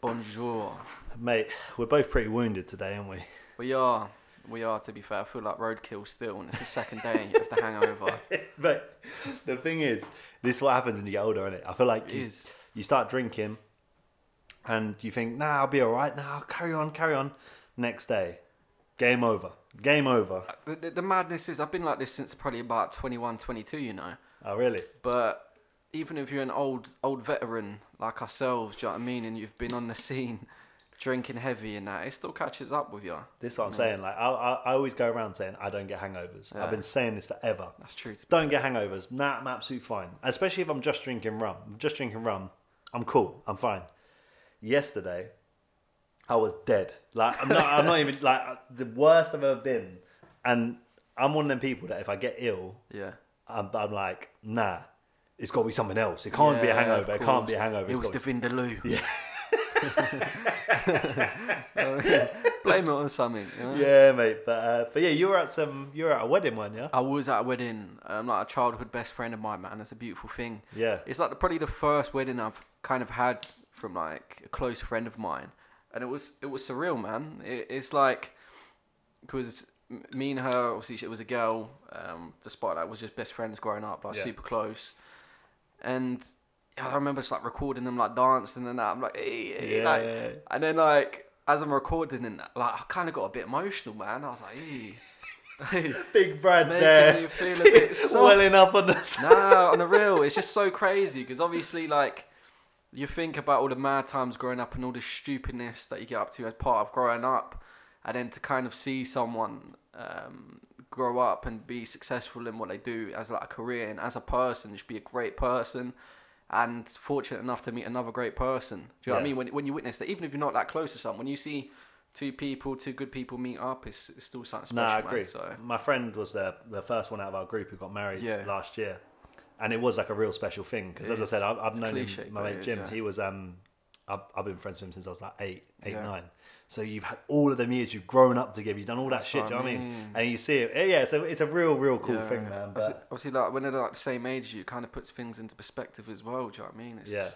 Bonjour. Mate, we're both pretty wounded today, aren't we? We are. We are, to be fair. I feel like roadkill still, and it's the second day of the hangover. but the thing is, this is what happens when you get older, isn't it? I feel like you, is. you start drinking and you think, nah, I'll be all right. Nah, carry on, carry on. Next day, game over. Game over. Uh, the, the, the madness is, I've been like this since probably about 21, 22, you know. Oh, really? But even if you're an old old veteran like ourselves, do you know what I mean, and you've been on the scene drinking heavy and that, it still catches up with you. This is what I'm saying. Like, I, I, I always go around saying I don't get hangovers. Yeah. I've been saying this forever. That's true. Don't get hangovers. Nah, I'm absolutely fine. Especially if I'm just drinking rum. I'm just drinking rum. I'm cool. I'm fine. Yesterday, I was dead. Like I'm not. I'm not even like the worst I've ever been. And I'm one of them people that if I get ill, yeah. I'm, I'm like, nah, it's got to be something else. It can't be a hangover. It can't be a hangover. It It's was the Vindaloo. Yeah. Blame it on something. You know? yeah, mate. But uh, but yeah, you were at some. You were at a wedding one, yeah. I was at a wedding, um, like a childhood best friend of mine, man. It's a beautiful thing. Yeah. It's like the, probably the first wedding I've kind of had from like a close friend of mine, and it was it was surreal, man. It, it's like because me and her, obviously, she was a girl. Um, despite that, was just best friends growing up, like Yeah. super close, and. I remember just like recording them like dancing and that. I'm like, hey, hey, Yeah. like, and then like as I'm recording and that, like I kind of got a bit emotional, man. I was like, hey. Big Brad's there, me feel a bit soft. welling up on the. no, on the real, it's just so crazy because obviously, like, you think about all the mad times growing up and all the stupidness that you get up to as part of growing up, and then to kind of see someone um, grow up and be successful in what they do as like a career and as a person, just be a great person. And fortunate enough to meet another great person. Do you know what I mean? When, when you witness that, even if you're not that close to someone, when you see two people, two good people meet up, it's, it's still something No, special. I man, agree. so My friend was the the first one out of our group who got married Yeah. last year, and it was like a real special thing because, as I said, I've, I've known cliche, him, my mate is, Jim. yeah. He was um, I've, I've been friends with him since I was like eight, eight, Yeah. nine. So you've had all of them years, you've grown up together, you've done all that That's shit. what Do you know I what I mean? mean. And you see it, yeah. So it's a real, real cool Yeah. thing, man. Obviously, But obviously, like when they're like the same age, you it kind of puts things into perspective as well. Do you know what I mean? It's, Yeah.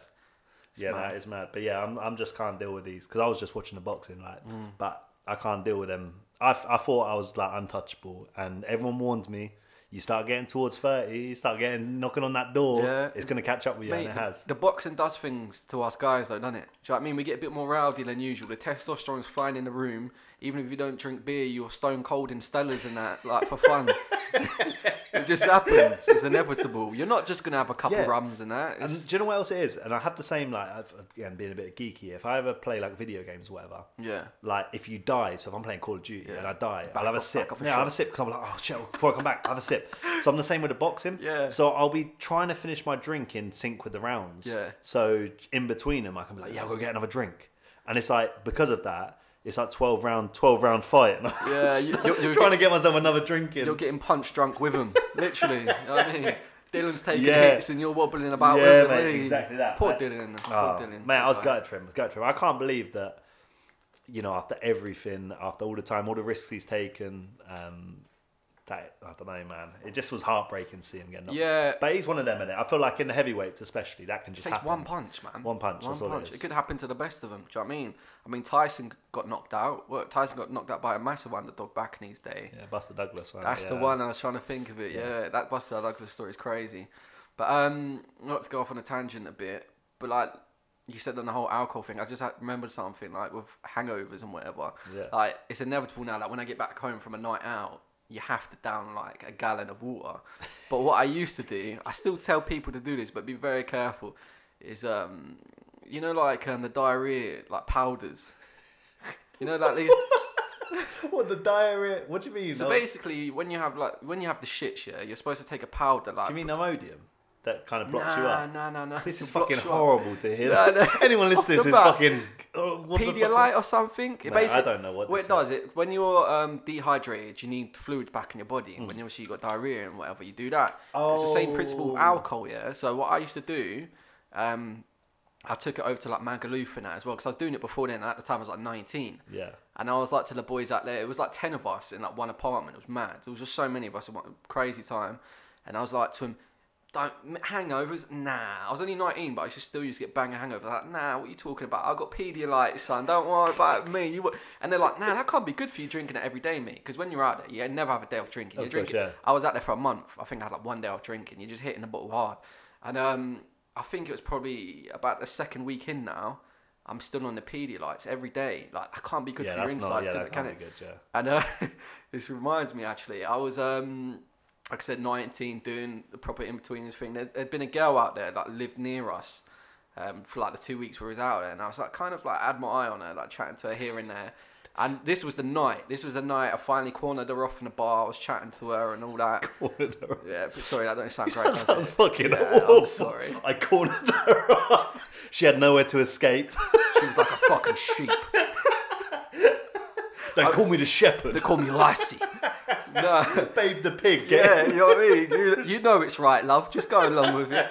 it's yeah, no, mad. it's mad. But yeah, I'm, I'm just can't deal with these because I was just watching the boxing, like, Mm. but I can't deal with them. I, I thought I was like untouchable, and everyone warned me. You start getting towards thirty, you start getting knocking on that door. Yeah. it's gonna catch up with you, Mate, and it has. The boxing does things to us guys, though, doesn't it? Do you know what I mean? We get a bit more rowdy than usual. The testosterone's flying in the room. Even if you don't drink beer, you're stone cold in Stellas and that, like for fun. it just happens. It's inevitable. You're not just gonna have a couple Yeah. rums and that. And do you know what else it is? And I have the same like I've- again being a bit geeky. If I ever play like video games or whatever, yeah. like if you die, so if I'm playing Call of Duty Yeah. and I die, Back I'll have a sip. off a Yeah, I'll have a sip because I'm like, oh shit, before I come back, I'll have a sip. So I'm the same with the boxing. Yeah. So I'll be trying to finish my drink in sync with the rounds. Yeah. So in between them, I can be like, yeah, I'll go get another drink. And it's like because of that, it's like twelve round, twelve round fight. And Yeah, you- you're- you're trying to get myself another drink in. You're getting punch drunk with him, literally. you know what I mean? Dillian's taking Yeah. hits and you're wobbling about Yeah, with him. mate, exactly that. Poor Mate. Dillian. Poor Oh, Dillian. Man, I was gutted for him. I was gutted for him. I can't believe that, you know, after everything, after all the time, all the risks he's taken, um, that I don't know, man. It just was heartbreaking to see him get knocked. Yeah. But he's one of them, in it. I feel like in the heavyweights, especially, that can just takes happen. one punch, man. One punch, One that's all it could happen to the best of them. Do you know what I mean? I mean, Tyson got knocked out. Well, Tyson got knocked out by a massive underdog back in his day. Yeah, Buster Douglas. wasn't That's it? the one I was trying to think of it. Yeah, that Buster Douglas story is crazy. But um, not to go off on a tangent a bit, but like you said on the whole alcohol thing, I just remembered something like with hangovers and whatever. Yeah. Like it's inevitable now. Like when I get back home from a night out, you have to down like a gallon of water. but what I used to do, I still tell people to do this, but be very careful. Is um, you know, like um, the diarrhea, like powders. You know, like the. What the diarrhea? What do you mean? So No- basically, when you have like when you have the shits, yeah, you're supposed to take a powder like. do you mean Imodium? That kind of blocks nah, you up. Nah, nah, nah. This is fucking up. horrible to hear. No, no. Anyone listening to this is fucking. Oh, Pedialyte or something. It Mate, I don't know what What this it does it when you're um, dehydrated, you need fluids back in your body, Mm. and when you obviously you got diarrhea and whatever, you do that. It's the same principle with Oh. alcohol, yeah. So what I used to do, um, I took it over to like Magaluf and that as well, because I was doing it before then. And at the time, I was like 19. Yeah. And I was like to the boys out there, it was like 10 of us in like one apartment. It was mad. There was just so many of us. It was a crazy time. And I was like to him, don't hangovers. Nah, I was only 19, but I just still used to get banging hangovers. Like, nah, what are you talking about? I got Pedialyte, son. Don't worry about me. You wa-" and they're like, nah, that can't be good for you drinking it every day, mate. Because when you're out there, you never have a day off drinking. Of You're course, drinking. yeah. I was out there for a month. I think I had like one day off drinking. You're just hitting the bottle hard, and um, I think it was probably about the second week in now. I'm still on the Pedialytes every day. Like, I can't be good yeah, for your insides not. Yeah, 'cause that it can't can be good. Yeah. and uh, this reminds me actually, I was um, like I said, 19, doing the proper Inbetweeners thing. There, there'd been a girl out there that lived near us um, for like the two weeks we was out there, and I was like kind of like had my eye on her, like chatting to her here and there. And this was the night. This was the night I finally cornered her off in the bar. I was chatting to her and all that. Cornered her. Yeah, but sorry, that don't sound great. That sounds it? fucking Yeah, awful. I'm sorry. I cornered her up. She had nowhere to escape. She was like a fucking sheep. They call me the shepherd. They call me Lassie. No. Babe the pig. get Yeah, you know what I mean. You, you know it's right, love. Just go along with it.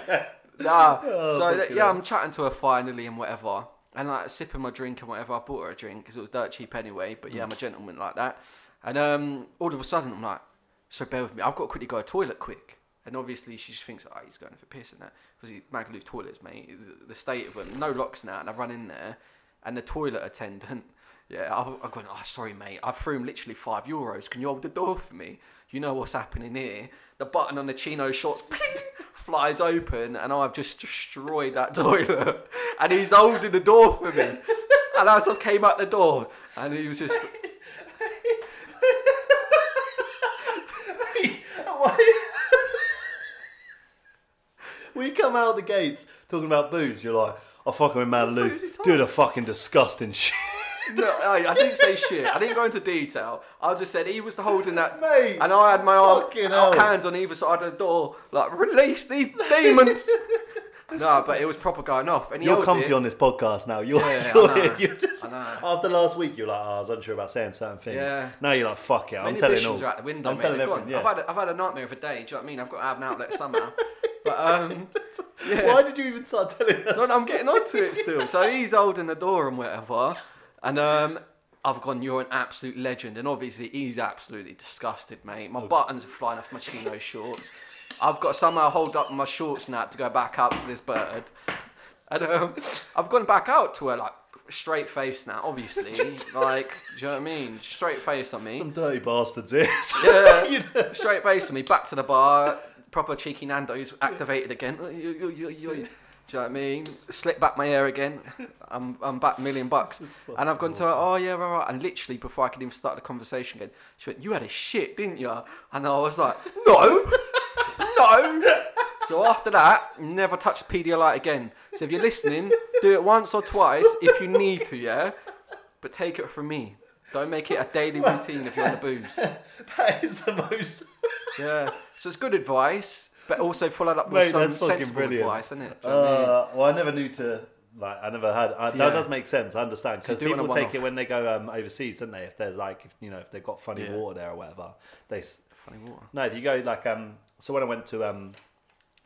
Nah. Oh, so that- yeah. I'm chatting to her finally and whatever, and like sipping my drink and whatever. I bought her a drink because it was dirt cheap anyway. But yeah, I'm a gentleman like that. And um, all of a sudden, I'm like, so bear with me. I've got to quickly go to the toilet quick. And obviously, she just thinks, oh, he's going for piss and that. Because Magaluf toilets, mate, the state of them, no locks now. And I run in there, and the toilet attendant, yeah, I've, I've gone, oh, sorry, mate. I threw him literally five euros. Can you hold the door for me? You know what's happening here. The button on the chino shorts flies open, and I've just destroyed that toilet. And he's holding the door for me. And as I came out the door, and he was just, we come out the gates talking about booze. You're like, I fucking with Mad Lou. Do the fucking disgusting shit. No, I, I didn't say shit. I didn't go into detail. I just said he was holding that, Mate, and I had my arm, hands on either side of the door, like release these demons. no, but it was proper going off, and You're comfy it. on this podcast now. You're, Yeah, you're, I know. you're just, I know. After last week, you're like, oh, I was unsure about saying certain things. Yeah. Now you're like, fuck it. I'm Many telling visions all. are out the window, I'm mate. telling They're gone. everything. I've Yeah. had I've had a nightmare of a day. Do you know what I mean? I've got to have an outlet somehow. but um, yeah. Why did you even start telling us? No, no, I'm getting onto it still. So he's holding the door and whatever, and um, I've gone. You're an absolute legend, and obviously he's absolutely disgusted, mate. My buttons are flying off my chino shorts. I've got to somehow hold up my shorts now to go back out to this bird, and um, I've gone back out to her like straight face now. Obviously, like, do you know what I mean? Straight face on me. Some dirty bastards here. Yeah, You know? straight face on me. Back to the bar. Proper cheeky Nando's activated again. Do you know what I mean? Slip back my hair again. I'm I'm back a million bucks. And I've gone to her, oh yeah, right, right. And literally before I could even start the conversation again, she went, You had a shit, didn't you? And I was like, No, no. So after that, never touch Pedialyte again. So if you're listening, do it once or twice if you need to, yeah? But take it from me. Don't make it a daily routine if you're on the booze. that is the most. Yeah. So it's good advice, but also followed up with Mate, some that's fucking sensible brilliant. advice, isn't it? Do you know what I mean? Uh, well, I never knew to. Like, I never had. I, So, That yeah. does make sense. I understand So because do it on a people take one-off. it when they go um, overseas, don't they? If there's like, if, you know, if they've got funny Yeah. water there or whatever, they. s- Funny water. No, if you go like um. So when I went to um,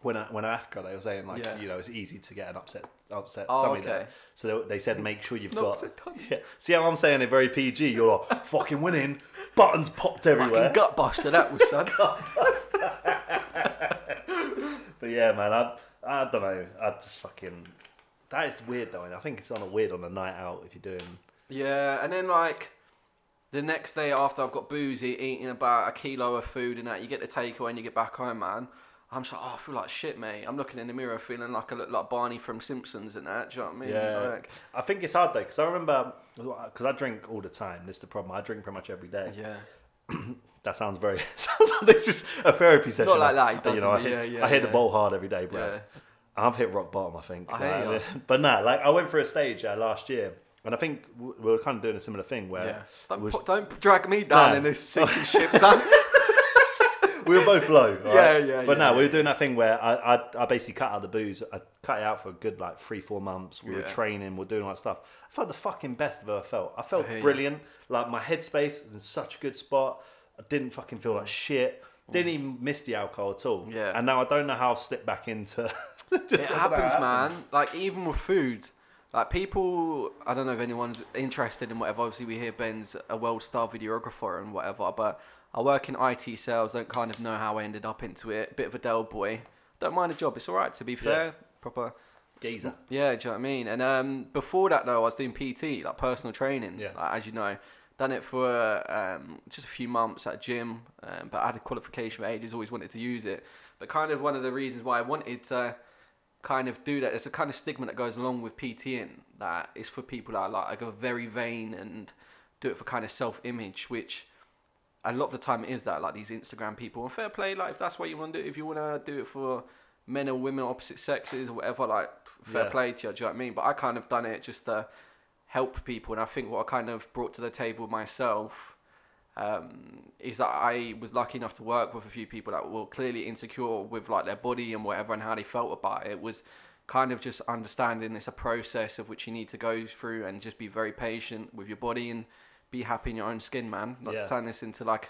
when I when I Africa, they were saying like Yeah. you know it's easy to get an upset upset Oh, tummy okay. there. So they, they said make sure you've An got. upset tummy. Yeah. See how I'm saying it very PG. You're like fucking winning. Buttons popped everywhere. Fucking gut buster that was, son. But yeah, man, I I don't know. I just fucking that is weird though. And I think it's on a weird on a night out if you're doing. yeah, and then like the next day after I've got boozy, eating about a kilo of food and that, you get the takeaway and you get back home, man. I'm just like, oh, I feel like shit, mate. I'm looking in the mirror feeling like I look like Barney from Simpsons and that. Do you know what I mean? Yeah, Like, I think it's hard though because I remember because I drink all the time. This is the problem. I drink pretty much every day. yeah. That sounds very. sounds like this is a therapy session. Not like that, he you know, I doesn't, hit, yeah, yeah, I hit the yeah. ball hard every day, bro. Yeah. I've hit rock bottom, I think. I Like, but nah, like I went through a stage uh, last year, and I think we were kind of doing a similar thing where Yeah. Don't, was- don't drag me down Nah. in this sinking ship, son. we were both low. right? Yeah, yeah, But no, we were doing that thing where I, I, I basically cut out the booze. I cut it out for a good like three, four months. We were training, we are doing all that stuff. I felt the fucking best I've ever felt. I felt I brilliant. Like my headspace was in such a good spot. I didn't fucking feel like shit. Didn't even miss the alcohol at all. Yeah. And now I don't know how I'll slip back into. just it I don't know how happens, man. happens. Like even with food, like people. I don't know if anyone's interested in whatever. Obviously, we hear Ben's a world star videographer and whatever. But I work in IT sales. Don't kind of know how I ended up into it. Bit of a Del Boy. don't mind the job. It's all right. To be fair, proper Geezer. Yeah, do you know what I mean? And um, before that, though, I was doing PT, like personal training. Yeah. Like, as you know, done it for um, just a few months at a gym, um, but I had a qualification for ages. Always wanted to use it, but kind of one of the reasons why I wanted to kind of do that. There's a kind of stigma that goes along with PTing that is for people that are like are very vain and do it for kind of self-image, which a lot of the time it is that like these Instagram people. And fair play, like if that's what you want to do, if you want to do it for men or women, opposite sexes or whatever, like fair Yeah. play to you. Do you know what I mean? But I kind of done it just to help people, and I think what I kind of brought to the table myself um, is that I was lucky enough to work with a few people that were clearly insecure with like their body and whatever and how they felt about it. It was kind of just understanding it's a process of which you need to go through and just be very patient with your body and be happy in your own skin, man. Not Yeah. to turn this into like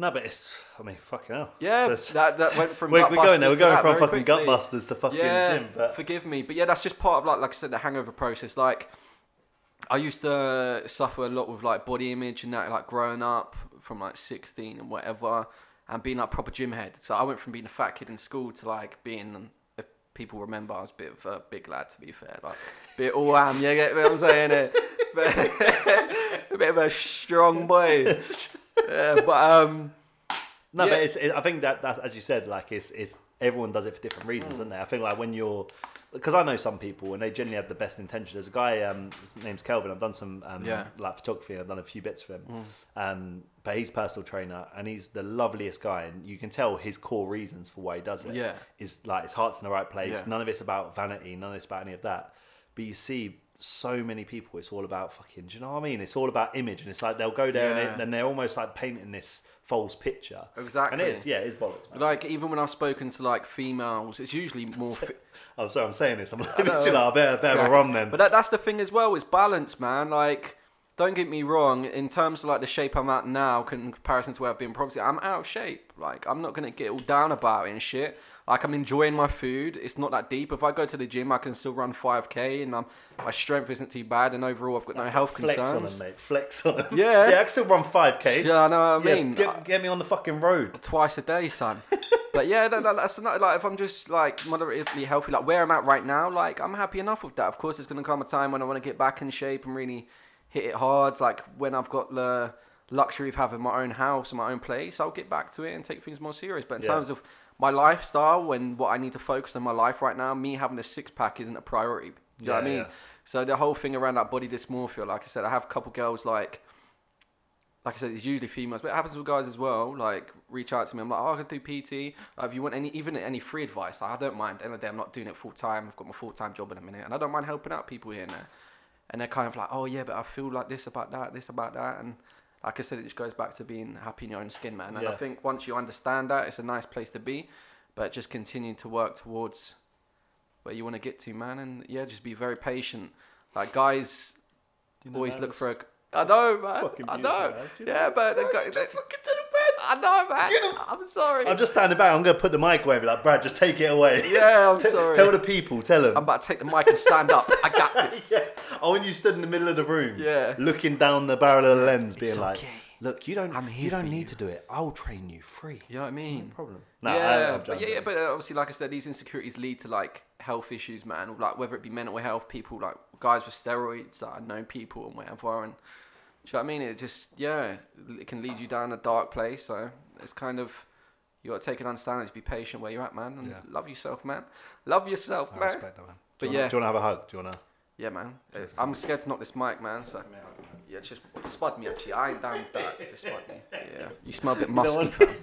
No, but it's. I mean, fucking hell. yeah, That's- that that went from we're, we're going there. We're to going from fucking quickly. gutbusters to fucking yeah, gym. But forgive me, but yeah, that's just part of like like I said, the hangover process. Like I used to suffer a lot with like body image and that, like growing up from like 16 and whatever, and being like proper gym head. So I went from being a fat kid in school to like being. If people remember, I was a bit of a big lad to be fair, like bit all am. You get what I'm saying? But- a bit of a strong boy. Yeah, but um. No, Yeah. but it's. It, I think that that's as you said, like it's it's everyone does it for different reasons, Mm. doesn't they? I think like when you're because I know some people and they generally have the best intention. There's a guy, um, his name's Kelvin. I've done some um, Yeah. like photography. I've done a few bits for him. Mm. Um, but he's personal trainer and he's the loveliest guy. And you can tell his core reasons for why he does it. Yeah. is like his heart's in the right place. Yeah. None of it's about vanity. None of it's about any of that. But you see so many people. It's all about fucking. Do you know what I mean? It's all about image, and it's like they'll go there and, Yeah. they, and they're almost like painting this false picture. Exactly. And it is, yeah, it's bollocks. Man. Like even when I've spoken to like females, it's usually more. Fi- Oh, sorry, I'm saying this. I'm like, chill out, I better, better a rum then. But that, that's the thing as well. It's balance, man. Like, don't get me wrong. In terms of like the shape I'm at now, in comparison to where I've been previously, I'm out of shape. Like, I'm not gonna get all down about it and shit. Like, I'm enjoying my food. It's not that deep. If I go to the gym, I can still run 5k, and um, my strength isn't too bad. And overall, I've got no health Flex on concerns. them, mate. Flex on them. Yeah. yeah, I can still run 5k. Yeah, I know what I Yeah, mean. get, get me on the fucking road. twice a day, son. but yeah, that, that, that's not like if I'm just like moderately healthy, like where I'm at right now, like I'm happy enough with that. Of course, there's gonna come a time when I want to get back in shape and really hit it hard. Like when I've got the luxury of having my own house and my own place, I'll get back to it and take things more serious. But in Yeah. terms of my lifestyle and what I need to focus on my life right now, me having a six pack isn't a priority. Do you know what I mean? yeah. So the whole thing around that body dysmorphia, like I said, I have a couple girls like like I said, it's usually females, but it happens with guys as well. Like, reach out to me. I'm like, oh, I can do PT. If you want any, even any free advice, like, I don't mind. At the end of the day, I'm not doing it full time. I've got my full time job in a minute, and I don't mind helping out people here and there. And they're kind of like, oh yeah, but I feel like this about that, this about that, and like I said, it just goes back to being happy in your own skin, man. And I think once you understand that, it's a nice place to be. But just continue to work towards where you want to get to, man. And yeah, just be very patient. Like guys always look for a. I know, man. I know. you Yeah, know? but Just they- fucking to the bed. I know, man. I'm sorry. I'm just standing back. I'm going to put the mic away and be like, Brad, just take it away. Yeah, I'm T- sorry. Tell the people, tell them. I'm about to take the mic and stand up. I got this. yeah. Oh, I want you stood in the middle of the room, Yeah. looking down the barrel of the lens, being It's like, okay. "Look, you don't, I'm here you don't need you." to do it. I'll train you free. You know what I mean? No problem." No, yeah, I, I'm but yeah, yeah, but obviously, like I said, these insecurities lead to like health issues, man. Like whether it be mental health, people like guys with steroids that I know people and whatever, and you know what I mean? It just yeah, it can lead you down a dark place. So it's kind of you got to take an understanding, just be patient where you're at, man, and Yeah. love yourself, man. Love yourself, I man. respect that, man. But do you wanna- yeah. do you want to have a hug? Do you want to? Yeah, man. I'm scared to knock this mic, man. So yeah, just spud me actually. I ain't down with that. Just spud me. Yeah, you smell a bit don't musky, fam.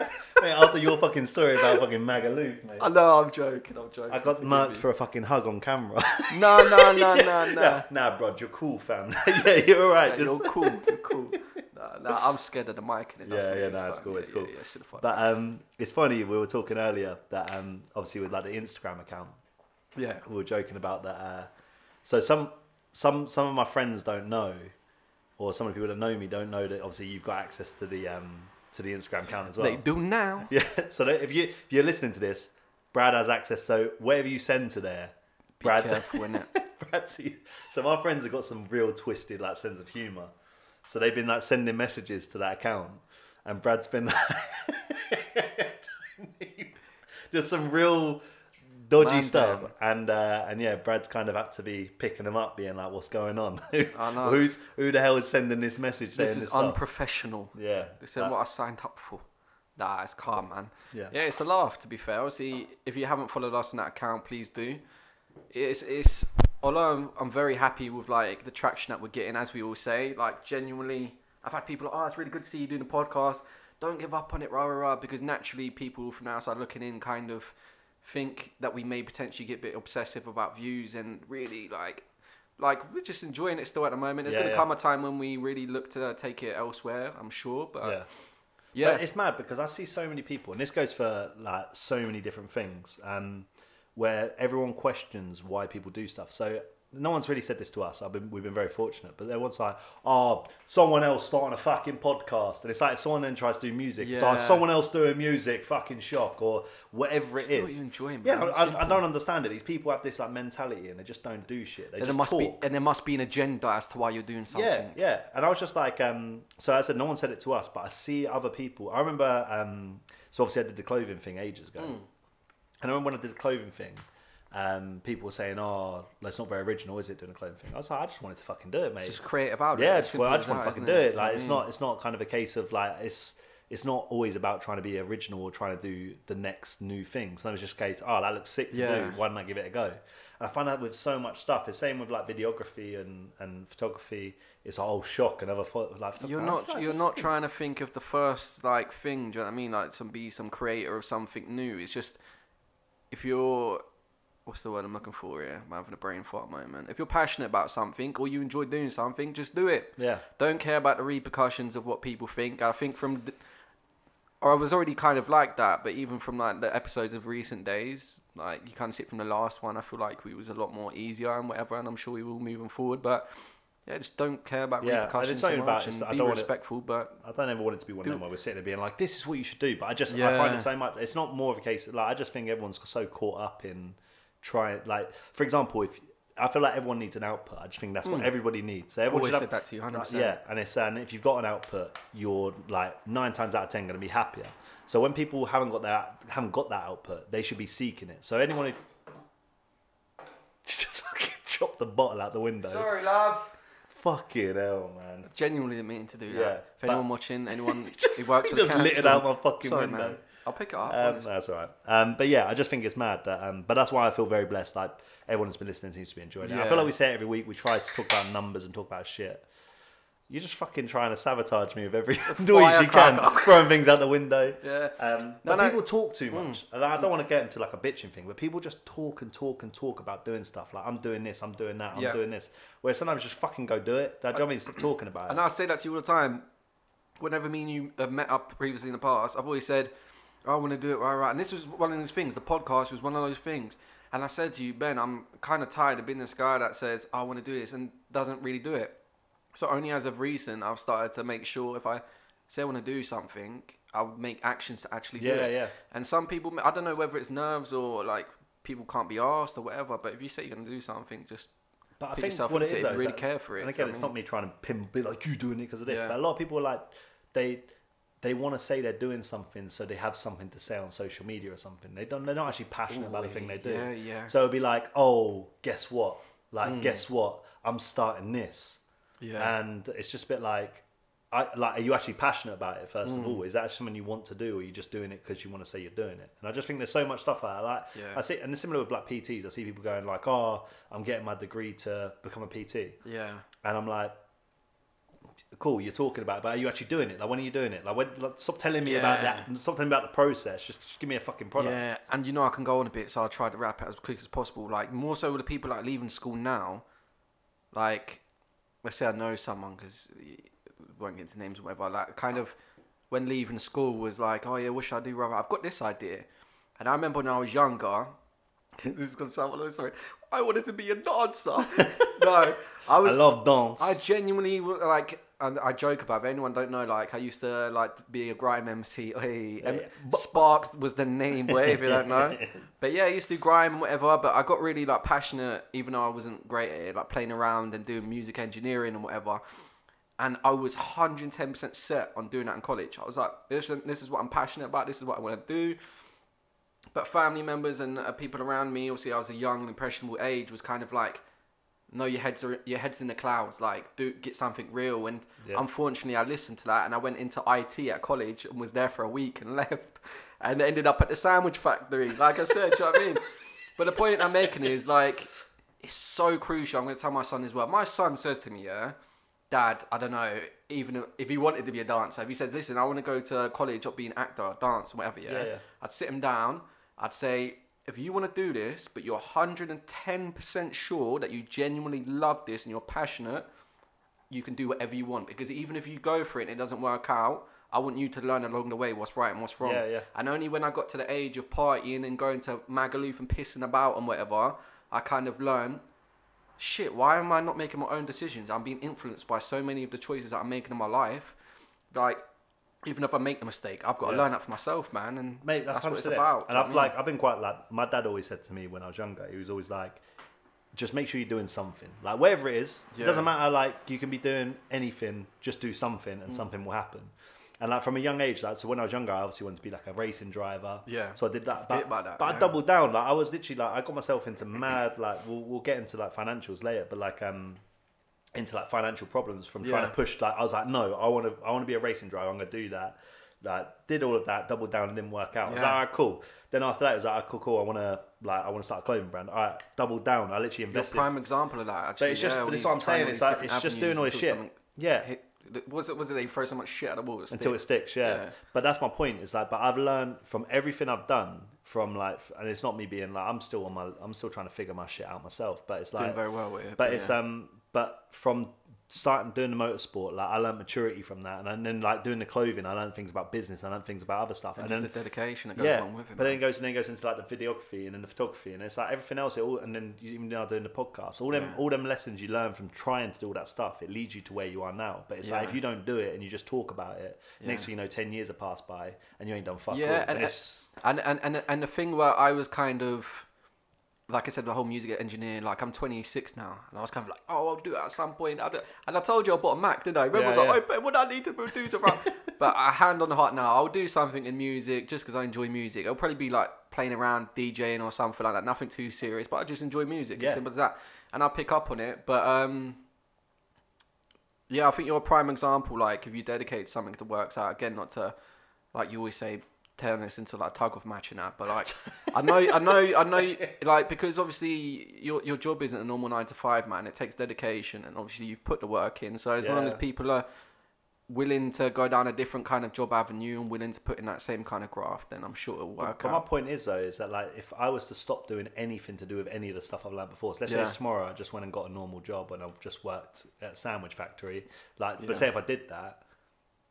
Mate, after your fucking story about fucking Magaluf, mate. I know, I'm joking. I'm joking. I got me. for a fucking hug on camera. No, no, no, no, no. nah, nah, bro, you're cool, fam. yeah, you're alright. Yeah, you're cool. You're cool. No, no, I'm scared of the mic. innit? That's Yeah, what yeah, is, no, it's fam. cool, Yeah, it's yeah, cool. Yeah, fuck But um, it's funny. We were talking earlier that um, obviously with like the Instagram account, yeah, we were joking about that. Uh, so some some some of my friends don't know, or some of the people that know me don't know that obviously you've got access to the um, to the Instagram account as well. they do now. Yeah. So if you if you're listening to this, Brad has access. So whatever you send to there, Be Brad. careful, innit? Brad see, so my friends have got some real twisted like sense of humor. So they've been like sending messages to that account, and Brad's been like, just some real dodgy Man stuff. down. And uh, and yeah, Brad's kind of had to be picking them up, being like, "What's going on? I know. Who's who the hell is sending this message?" This is this stuff? unprofessional. Yeah, This is that- what I signed up for. Nah, it's calm, man. Yeah. Yeah, it's a laugh. To be fair, obviously, if you haven't followed us on that account, please do. It's it's. Although I'm, I'm very happy with like the traction that we're getting, as we all say. Like genuinely, I've had people. Oh, it's really good to see you doing the podcast. Don't give up on it, rah rah rah. Because naturally, people from the outside looking in kind of think that we may potentially get a bit obsessive about views and really like like we're just enjoying it still at the moment. There's Yeah, gonna yeah. come a time when we really look to take it elsewhere, I'm sure. But yeah. yeah, But it's mad because I see so many people, and this goes for like so many different things, um, where everyone questions why people do stuff. So no one's really said this to us. I've been, we've been very fortunate, but everyone's like, "Oh, someone else starting a fucking podcast," and it's like someone then tries to do music. It's like someone else doing music, fucking shock, or whatever it is. what you enjoy, man. Yeah, no, I, I don't understand it. These people have this like mentality, and they just don't do shit. They and there just must talk. be and there must be an agenda as to why you're doing something. Yeah, yeah. And I was just like, um, so I said, no one said it to us, but I see other people. I remember, um, so obviously I did the clothing thing ages ago. Hmm. And I remember when I did the clothing thing, um, people were saying, oh, that's not very original, is it, doing a clone thing? I was like, I just wanted to fucking do it, mate. It's just creative outlet. yeah, just, well, I just want to fucking do it. Like, what it's not, it's not kind of a case of like, it's, it's not always about trying to be original or trying to do the next new thing. Sometimes it's just a case, oh, that looks sick to Yeah. do. Why don't I give it a go? And I find that with so much stuff. It's same with like videography and, and photography. It's a whole shock. Another pho- like. You're not like, you're not trying to think of the first like thing. Do you know what I mean? Like some be some creator of something new. It's just if you're what's the word I'm looking for here? I'm having a brain fart moment. If you're passionate about something or you enjoy doing something, just do it. Yeah. Don't care about the repercussions of what people think. I think from, the, or I was already kind of like that, but even from like the episodes of recent days, like you kind of see it from the last one, I feel like we was a lot more easier and whatever, and I'm sure we will moving forward. But yeah, just don't care about Yeah, repercussions it's so not much about- and I be don't want it- respectful. But I don't ever want it to be one of them where we're sitting there being like, "This is what you should do." But I just, I find it so much. It's not more of a case. Like I just think everyone's so caught up in trying. Like, for example, if I feel like everyone needs an output, I just think that's what Mm. everybody needs. So everyone always said have, that to you, 100%. yeah, and it's and if you've got an output, you're like nine times out of ten going to be happier. So when people haven't got that, haven't got that output, they should be seeking it. So anyone who just fucking dropped the bottle out the window. sorry, love. Fucking hell, man. Genuinely didn't mean to do that. Yeah, if anyone watching, anyone just who works fucking for the just lit it out my fucking sorry, window. Man. I'll pick it up. Um, that's all right. Um, but yeah, I just think it's mad that. Um, but that's why I feel very blessed. Like everyone that's been listening seems to be enjoying it. I feel like we say it every week. We try to talk about numbers and talk about shit. You're just fucking trying to sabotage me with every noise you can, throwing things out the window. Yeah. Um, No, but no. people talk too much, and I don't want to get into like a bitching thing. But people just talk and talk and talk about doing stuff. Like I'm doing this, I'm doing that, I'm Yeah. doing this. Where sometimes just fucking go do it. You know I mean? Stop talking about it. And I say that to you all the time. Whenever me and you have met up previously in the past, I've always said, "I want to do it right, right." And this was one of those things. The podcast was one of those things. And I said to you, Ben, I'm kind of tired of being this guy that says, "I want to do this," and doesn't really do it. So only as of recent, I've started to make sure if I say I want to do something, I'll make actions to actually do it. yeah. yeah. And some people, I don't know whether it's nerves or like people can't be asked or whatever. But if you say you're going to do something, just But I put think yourself what it is, though, really that- care for it. And I again, it's not me trying to pin, be like you doing it because of this. Yeah. But a lot of people are like they they want to say they're doing something so they have something to say on social media or something. They don't. They're not actually passionate about the thing they do. Yeah, yeah. So it'd be like, oh, guess what? Like, Mm. guess what? I'm starting this, yeah. and it's just a bit like. I, like, are you actually passionate about it? First Mm. of all, is that something you want to do, or are you just doing it because you want to say you're doing it? And I just think there's so much stuff like that. Like, Yeah. I see, and it's similar with black PTs. I see people going like, "Oh, I'm getting my degree to become a PT," yeah. and I'm like, "Cool, you're talking about, it, but are you actually doing it? Like, when are you doing it? Like, when, like stop telling me about that. Stop telling me about the process. Just, just give me a fucking product." Yeah, and you know I can go on a bit, so I'll try to wrap it as quick as possible. Like more so with the people like leaving school now, like let's say I know someone because won't get into names or whatever. Like kind of when leaving school was like, oh yeah, what should I do? Rather, I've got this idea, and I remember when I was younger. this is gonna sound like sorry. I wanted to be a dancer. no, I was. I love dance. I genuinely like, and I joke about. it. If anyone don't know, like I used to like be a grime MC. Hey, Yeah. Sparks was the name. Boy, if you don't know. But yeah, I used to do grime and whatever. But I got really like passionate, even though I wasn't great at it, like playing around and doing music engineering and whatever. And I was 110% set on doing that in college. I was like, this, this is what I'm passionate about. This is what I want to do. But family members and uh, people around me, obviously, I was a young, impressionable age, was kind of like, no, your head's are, your head's in the clouds. Like, do get something real. And Yeah. unfortunately, I listened to that, and I went into IT at college and was there for a week and left, and ended up at the sandwich factory. Like I said, do you know what I mean? But the point I'm making is like, it's so crucial. I'm going to tell my son as well. My son says to me, yeah, Dad, I don't know, even if he wanted to be a dancer, if he said, listen, I want to go to college or be an actor or dance whatever, yeah, Yeah, yeah. I'd sit him down. I'd say, if you want to do this, but you're 110% sure that you genuinely love this and you're passionate, you can do whatever you want. Because even if you go for it and it doesn't work out, I want you to learn along the way what's right and what's wrong. Yeah, yeah. And only when I got to the age of partying and going to Magaluf and pissing about and whatever, I kind of learned, shit, why am I not making my own decisions? I'm being influenced by so many of the choices that I'm making in my life. Like, even if I make the mistake, I've got to learn that for myself, man. And Mate, that's, what it's 100%. about. And do you know I've like I've been quite like my dad always said to me when I was younger. He was always like, just make sure you're doing something. Like whatever it is, it doesn't matter. Like you can be doing anything, just do something, Mm. and something will happen. And like from a young age, like so when I was younger, I obviously wanted to be like a racing driver. Yeah. So I did that. But, that, but I doubled down. Like I was literally like I got myself into mad. Like we'll we'll get into like financials later, but like um into like financial problems from trying Yeah. to push. Like I was like, no, I want to I want to be a racing driver. I'm gonna do that. Like did all of that, doubled down, and didn't work out. I was Yeah. like, all right, cool. Then after that, it was like, cool, cool. I want to like I want to start a clothing brand. All right, doubled down. I literally invested. prime example of that, actually. but it's just, yeah, but it's what I'm saying. It's like it's just doing all this shit. Yeah, hit- Was it was it they throw so much shit at the wall until it sticks. Yeah. Yeah. But that's my point. Is like, but I've learned from everything I've done. From like, and it's not me being like, I'm still on my, I'm still trying to figure my shit out myself. But it's like doing very well with it. but it's yeah. um but from starting doing the motorsport like i learned maturity from that and then like doing the clothing i learned things about business i learned things about other stuff and, and, then the dedication that goes yeah along with it. but then it goes and then it goes into like the videography and then the photography and it's like everything else it all and then you even now doing the podcast all them Yeah. all them lessons you learn from trying to do all that stuff it leads you to where you are now but it's like if you don't do it and you just talk about it next Yeah. thing you know 10 years have passed by and you ain't done fuck Yeah, all. and- it's And, and and and the thing where I was kind of, like I said, the whole music engineer. Like I'm 26 now, and I was kind of like, oh, I'll do it at some point. I do- And I told you I bought a Mac, didn't I? Remember, I was Yeah, oh, what I need to produce a rap. but I hand on the heart now, I'll do something in music just because I enjoy music. I'll probably be like playing around DJing or something like that. Nothing too serious, but I just enjoy music. Yeah. As simple as that. And I'll pick up on it. But um, yeah, I think you're a prime example. Like if you dedicate something that works out, again, not to like you always say, turn this into like a tug of match and that. But like, I know, I know, I know, like because obviously your your job isn't a normal nine to five, man. It takes dedication, and obviously you've put the work in. So as long as people are willing to go down a different kind of job avenue and willing to put in that same kind of graft, then I'm sure it'll work But my out. point is though, is that like if I was to stop doing anything to do with any of the stuff I've learned before, so let's Yeah. say tomorrow I just went and got a normal job and I've just worked at a sandwich factory, like, Yeah. but say if I did that,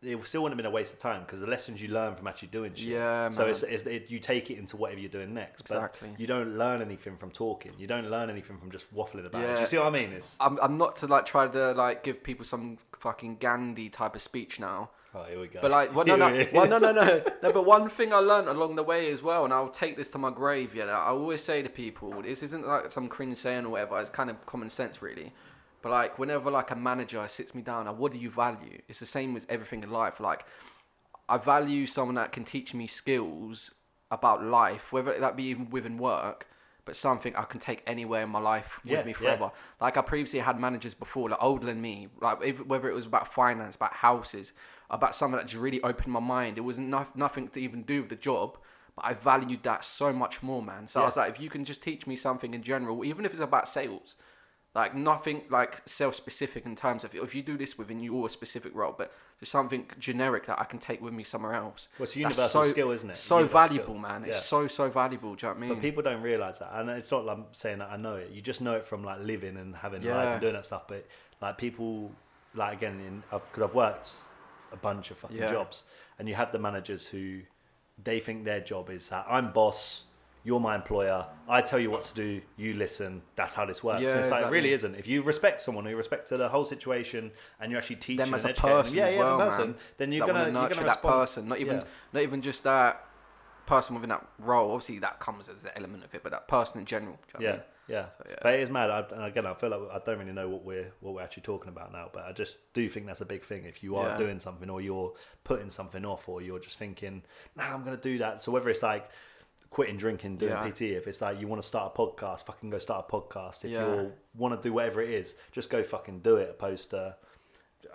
it still wouldn't have been a waste of time because the lessons you learn from actually doing shit. Yeah, So man. it's, it's it, you take it into whatever you're doing next. Exactly. But you don't learn anything from talking. You don't learn anything from just waffling about it. Do you see what I mean? It's I'm I'm not to like try to like give people some fucking Gandhi type of speech now. oh here we go. But like, well, no, no, well, no, no, no, no. But one thing I learned along the way as well, and I'll take this to my grave. Yeah, I always say to people, this isn't like some cringe saying or whatever. It's kind of common sense, really. But like, whenever like a manager sits me down, like, what do you value? It's the same with everything in life. Like, I value someone that can teach me skills about life, whether that be even within work, but something I can take anywhere in my life with Yeah, me yeah. forever. Like I previously had managers before, like older than me, like if, whether it was about finance, about houses, about something that just really opened my mind. It was no, nothing to even do with the job, but I valued that so much more, man. So I was like, if you can just teach me something in general, even if it's about sales, like nothing like self-specific in terms of if you do this within your specific role, but just something generic that I can take with me somewhere else. Well, it's a universal so- skill, isn't it? So Universal valuable, skill. man. Yeah. It's so so valuable. Do you know what I mean? But people don't realize that, and it's not like I'm saying that I know it. You just know it from like living and having life and doing that stuff. But like people, like again, because I've worked a bunch of fucking Yeah. jobs, and you have the managers who they think their job is that I'm boss, you're my employer. I tell you what to do, you listen. That's how this works. Yeah, And it's like it really isn't. If you respect someone, you respect to the whole situation, and you actually teach them and as a person yeah, as yeah, well, as a person, man. then you're that gonna wanna you're nurture gonna that person, not even Yeah. not even just that person within that role. Obviously, that comes as an element of it, but that person in general. you know what I Yeah, mean? yeah. So, yeah. But it is mad. I, and again, I feel like I don't really know what we're what we're actually talking about now. But I just do think that's a big thing. If you are Yeah. doing something, or you're putting something off, or you're just thinking, "Nah, I'm going to do that." So whether it's like quitting drinking, doing Yeah. PT. If it's like you want to start a podcast, fucking go start a podcast. If Yeah. you want to do whatever it is, just go fucking do it. Opposed to,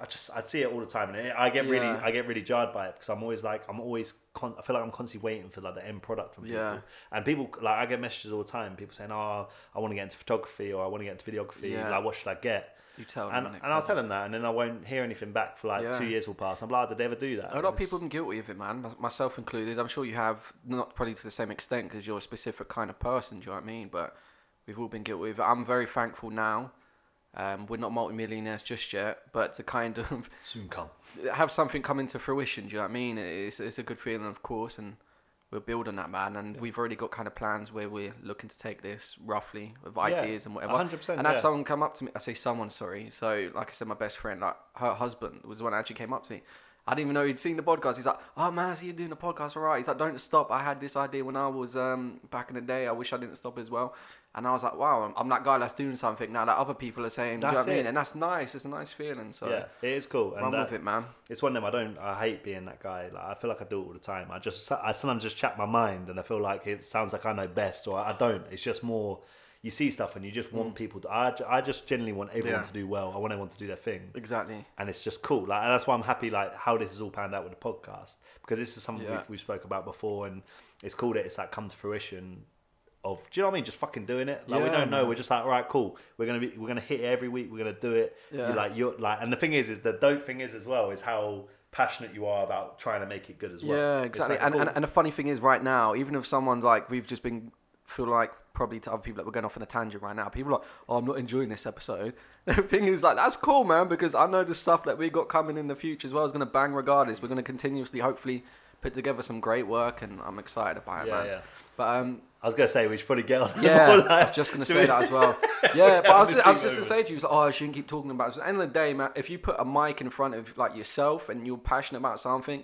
I just I see it all the time, and it, I get really I get really jarred by it because I'm always like I'm always con- I feel like I'm constantly waiting for like the end product from people. Yeah. And people like I get messages all the time. People saying, "Oh, I want to get into photography or I want to get into videography. Yeah. Like, what should I get?" You tell them. And, and I'll tell them that, and then I won't hear anything back for like Yeah. two years will pass. I'm like, "Did they ever do that?" A lot of people have been guilty of it, man. Myself included. I'm sure you have, not probably to the same extent because you're a specific kind of person. Do you know what I mean? But we've all been guilty of it. I'm very thankful now. Um, we're not multimillionaires just yet, but to kind of soon come. have something come into fruition. Do you know what I mean? It's it's a good feeling, of course, and we're building that, man. And we've already got kind of plans where we're looking to take this roughly with ideas and whatever. 100%. And had yeah. someone come up to me. I say someone, sorry. So, like I said, my best friend, like her husband, was the one that actually came up to me. I didn't even know he'd seen the podcast. He's like, "Oh man, I see you doing the podcast, all right?" He's like, "Don't stop. I had this idea when I was um back in the day. I wish I didn't stop as well." And I was like, "Wow, I'm, I'm that guy that's doing something now that other people are saying." Do you know That's what I mean? And that's nice. It's a nice feeling. So yeah, it is cool. run And uh, with it, man. it's one of them. I don't. I hate being that guy. Like I feel like I do it all the time. I just. I sometimes just chat my mind, and I feel like it sounds like I know best, or I don't. It's just more. You see stuff, and you just want people to. I, I just genuinely want everyone Mm. Yeah. to do well. I want everyone to do their thing. Exactly. and it's just cool. Like that's why I'm happy like how this is all panned out with the podcast because this is something Yeah. we've, we spoke about before, and it's cool that it's like come to fruition. Of do you know what I mean? Just fucking doing it. Like we don't know. man. We're just like, right, cool. We're gonna be, we're gonna hit it every week. We're gonna do it. Yeah. You're like you're like, and the thing is, is the dope thing is as well is how passionate you are about trying to make it good as well. Yeah, exactly. like and, cool- and and the funny thing is, right now, even if someone's like, we've just been feel like probably to other people that we're going off on a tangent right now. People are like, oh, I'm not enjoying this episode. The thing is, like, that's cool, man, because I know the stuff that we got coming in the future as well is going to bang regardless. We're going to continuously, hopefully, put together some great work, and I'm excited about it, yeah, man. yeah. But um, I was gonna say we should probably get on. yeah, I was just gonna say that as well. Yeah, but I was, I was just gonna say to you, like, oh, I shouldn't keep talking about. It. At the end of the day, man, if you put a mic in front of like yourself and you're passionate about something,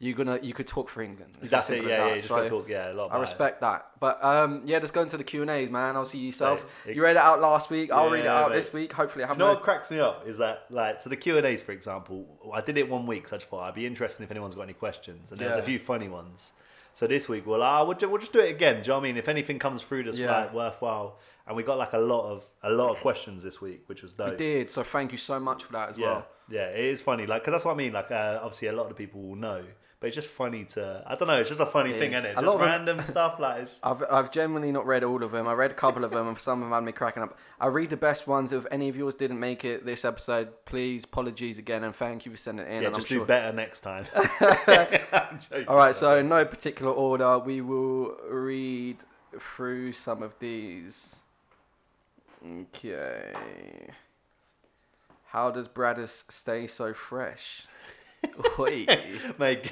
you're gonna you could talk for England. It's That's it. Yeah, yeah. You just So, talk. Yeah, a lot. I about it. respect that. But um, yeah, just go into the Q and A's, man. I'll see yourself. Mate, you read it out last week. I'll read it out mate. this week. Hopefully, I have you know no. what cracks me up is that like so the Q and A's for example, I did it one week, so I just thought I'd be interested if anyone's got any questions, and there's a few funny ones. So this week, well, ah, we'll, we'll just do it again. Do you know what I mean? If anything comes through that's Yeah. like worthwhile, and we got like a lot of a lot of questions this week, which was We dope. did. So thank you so much for that as Yeah, well. yeah, it is funny. Like, cause that's what I mean. Like, uh, obviously, a lot of the people will know, but it's just funny to. I don't know. It's just a funny It thing, is. isn't it? A Just lot of them- random stuff like. It's, I've I've genuinely not read all of them. I read a couple of them, and some of them had me cracking up. I read the best ones. If any of yours didn't make it this episode, please apologies again, and thank you for sending it in. yeah, and just I'm do sure. better next time. I'm. All right, so in no particular order, we will read through some of these. Okay. How does Bradders stay so fresh? Oi. Mate,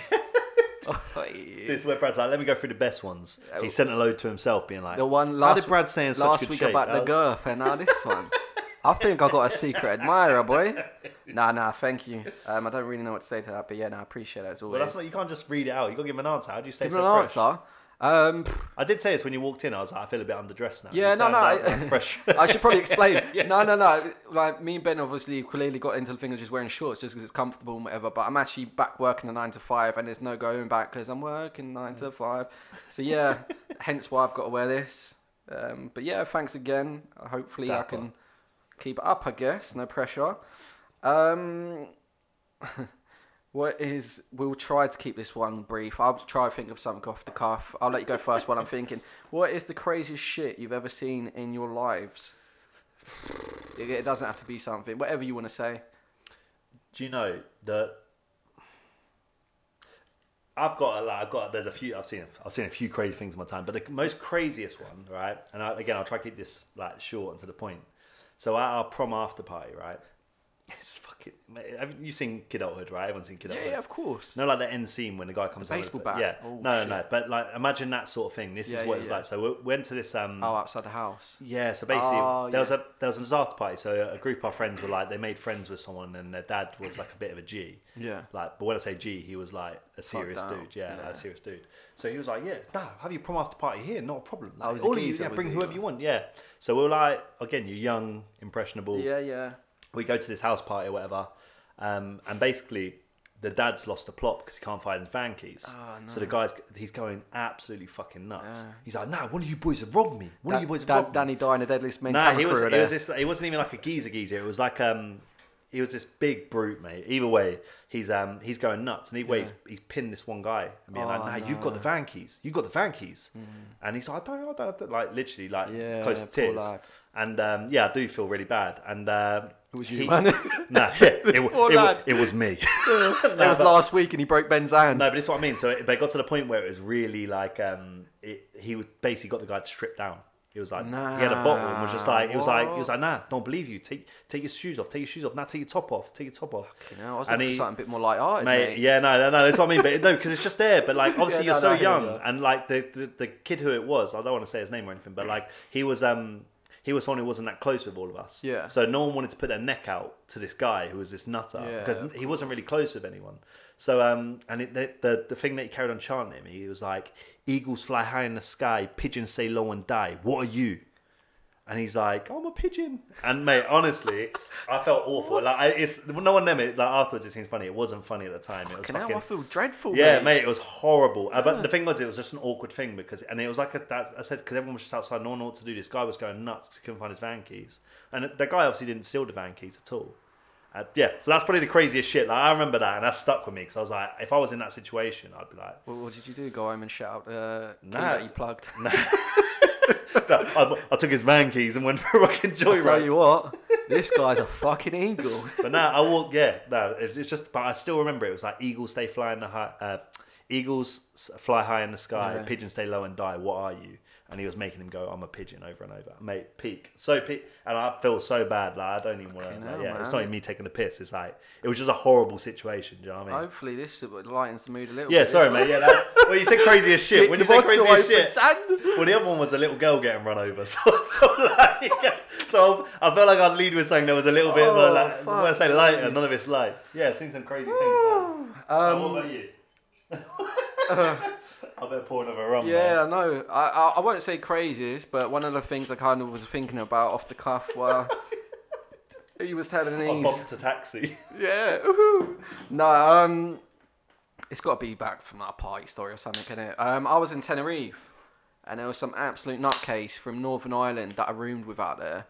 Oi. this is where Brad's like, let me go through the best ones. He sent a load to himself, being like, The one How last did Brad stay in such last good week shape? about the That was- girth, and now this one. I think I got a secret admirer, boy. Nah, nah, thank you. Um, I don't really know what to say to that, but yeah, nah, I appreciate it as always. Well, that's not. You can't just read it out. You got to give him an answer. How do you stay Give so an fresh? answer. Um, I did say this when you walked in. I was like, I feel a bit underdressed now. Yeah, no, no, I- fresh. I should probably explain. Yeah. No, no, no. Like me and Ben obviously clearly got into the thing of just wearing shorts just because it's comfortable and whatever. But I'm actually back working a nine to five, and there's no going back because I'm working nine to five. So yeah, hence why I've got to wear this. Um, but yeah, thanks again. Hopefully I can keep it up. I guess no pressure. Um, what is? We'll try to keep this one brief. I'll try to think of something off the cuff. I'll let you go first while I'm thinking. What is the craziest shit you've ever seen in your lives? It, it doesn't have to be something. Whatever you want to say. Do you know that? I've got a lot. I've got. There's a few. I've seen. I've seen a few crazy things in my time, but the most craziest one, right? And I, again, I'll try to keep this like short and to the point. So at our prom after party, right? It's fucking. Have you seen Kidulthood, right? Everyone's seen Yeah, Kidulthood. yeah, of course. No, like the end scene when the guy comes The baseball bat? Yeah, Oh, no, no, no. But like, imagine that sort of thing. This Yeah, is what yeah, it's yeah. like. So we went to this. Um, Oh, outside the house. yeah, so basically Oh, there was yeah. a there was an after party. So a group of our friends were like they made friends with someone, and their dad was like a bit of a G. Yeah. Like, but when I say G, he was like a serious dude. Yeah, Yeah. a serious dude. So he was like, yeah, nah, have your prom after party here, not a problem. Oh, Like, was he all of you, geezer, yeah, was bring he? whoever you want. Yeah. So we were like, again, you're young, impressionable Yeah, yeah. We go to this house party or whatever, um, and basically the dad's lost the plot because he can't find his van keys. Oh, So the guy's he's going absolutely fucking nuts. Yeah. He's like, "No, one of you boys have robbed me. One of you boys have Dan- robbed me." Danny Dyer and the Deadliest Men No, he was. It was this. It wasn't even like a geezer geezer. It was like um, he was this big brute, mate. Either way, he's um, he's going nuts. And either way, Yeah. he's, he's pinned this one guy and being Oh, like, "Nah, you've got the van keys. You've got the van keys." And he's like, "I don't, I don't, I don't," like literally, like Yeah, close to tears. lad. And um, yeah, I do feel really bad. And um, It was you, he- man. no, yeah, it, Poor it, lad. it was me. That was last week, and he broke Ben's hand. No, but it's what I mean. So it, they got to the point where it was really like um, it, he basically got the guy to strip down. He was like, nah, he had a bottle and was just like, he was like, he was like, nah, don't believe you. Take take your shoes off. Take your shoes off. Now take your top off. Take your top off. You know, I was And he- something a bit more light-hearted, Mate, mate. yeah, no, no, no, that's what I mean. But no, because it's just there. But like, obviously, Yeah, you're no, so no, young, and like the, the the kid who it was, I don't want to say his name or anything, but like he was um he was someone who wasn't that close with all of us. Yeah. So no one wanted to put their neck out to this guy who was this nutter Yeah, because he wasn't really close with anyone. So um and it, the, the the thing that he carried on chanting me, he was like, "Eagles fly high in the sky, pigeons say low and die. What are you?" And he's like, I'm a pigeon. And mate, honestly, I felt awful. Like, I, it's no one them. It like afterwards, it seems funny. It wasn't funny at the time. It was Fucking hell. I feel dreadful, Yeah, mate. mate, it was horrible. Uh, but the thing was, it was just an awkward thing because, and it was like a, that, I said, because everyone was just outside, no one knew what to do. This guy was going nuts because he couldn't find his van keys, and the guy obviously didn't steal the van keys at all. Uh, yeah, so that's probably the craziest shit. Like I remember that, and that stuck with me because I was like, if I was in that situation, I'd be like, What, what did you do? Go home and shout uh, Nah. that you plugged. I, I took his van keys and went for a fucking I tell you what, this guy's a fucking eagle. But now I walk. Yeah, no, it's it's just. But I still remember it was like eagles stay fly in the high. Uh, eagles fly high in the sky. Yeah. Pigeons stay low and die. What are you? And he was making him go, "I'm a pigeon" over and over. Mate, peak. So peak. And I feel so bad. Like I don't even want to. hell, yeah, it's not even me taking the piss. It's like it was just a horrible situation. Do you know what I mean? Hopefully, this lightens the mood a little bit. yeah, bit. sorry, mate. Yeah, that's, well, you said crazy as shit. When you bottle crazy as shit, son. well, the other one was a little girl getting run over. So I felt like, so I felt like I'd lead with something that was a little bit, Oh, like, when I say lighter, none of it's light. Yeah, I've seen some crazy things. Like. Um, what about you? I better pour another rum. Yeah, I know. I, I I won't say craziest, but one of the things I kind of was thinking about off the cuff were he was telling. I these. bombed a taxi. Yeah. woohoo. No, um, it's got to be back from that party story or something, can it? Um, I was in Tenerife, and there was some absolute nutcase from Northern Ireland that I roomed with out there.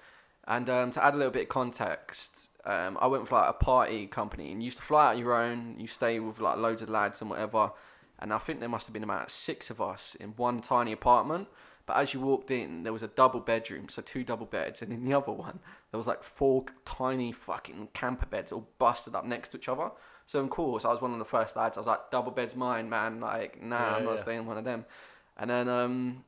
And um, to add a little bit of context, um, I went for like a party company, and you used to fly out your own. You stay with like loads of lads and whatever. And I think there must have been about six of us in one tiny apartment. But as you walked in, there was a double bedroom, so two double beds, and in the other one, there was like four tiny fucking camper beds all busted up next to each other. So of course, I was one of the first lads. I was like, double bed's mine, man. Like, nah, Yeah, I'm not yeah. staying in one of them. And then, um,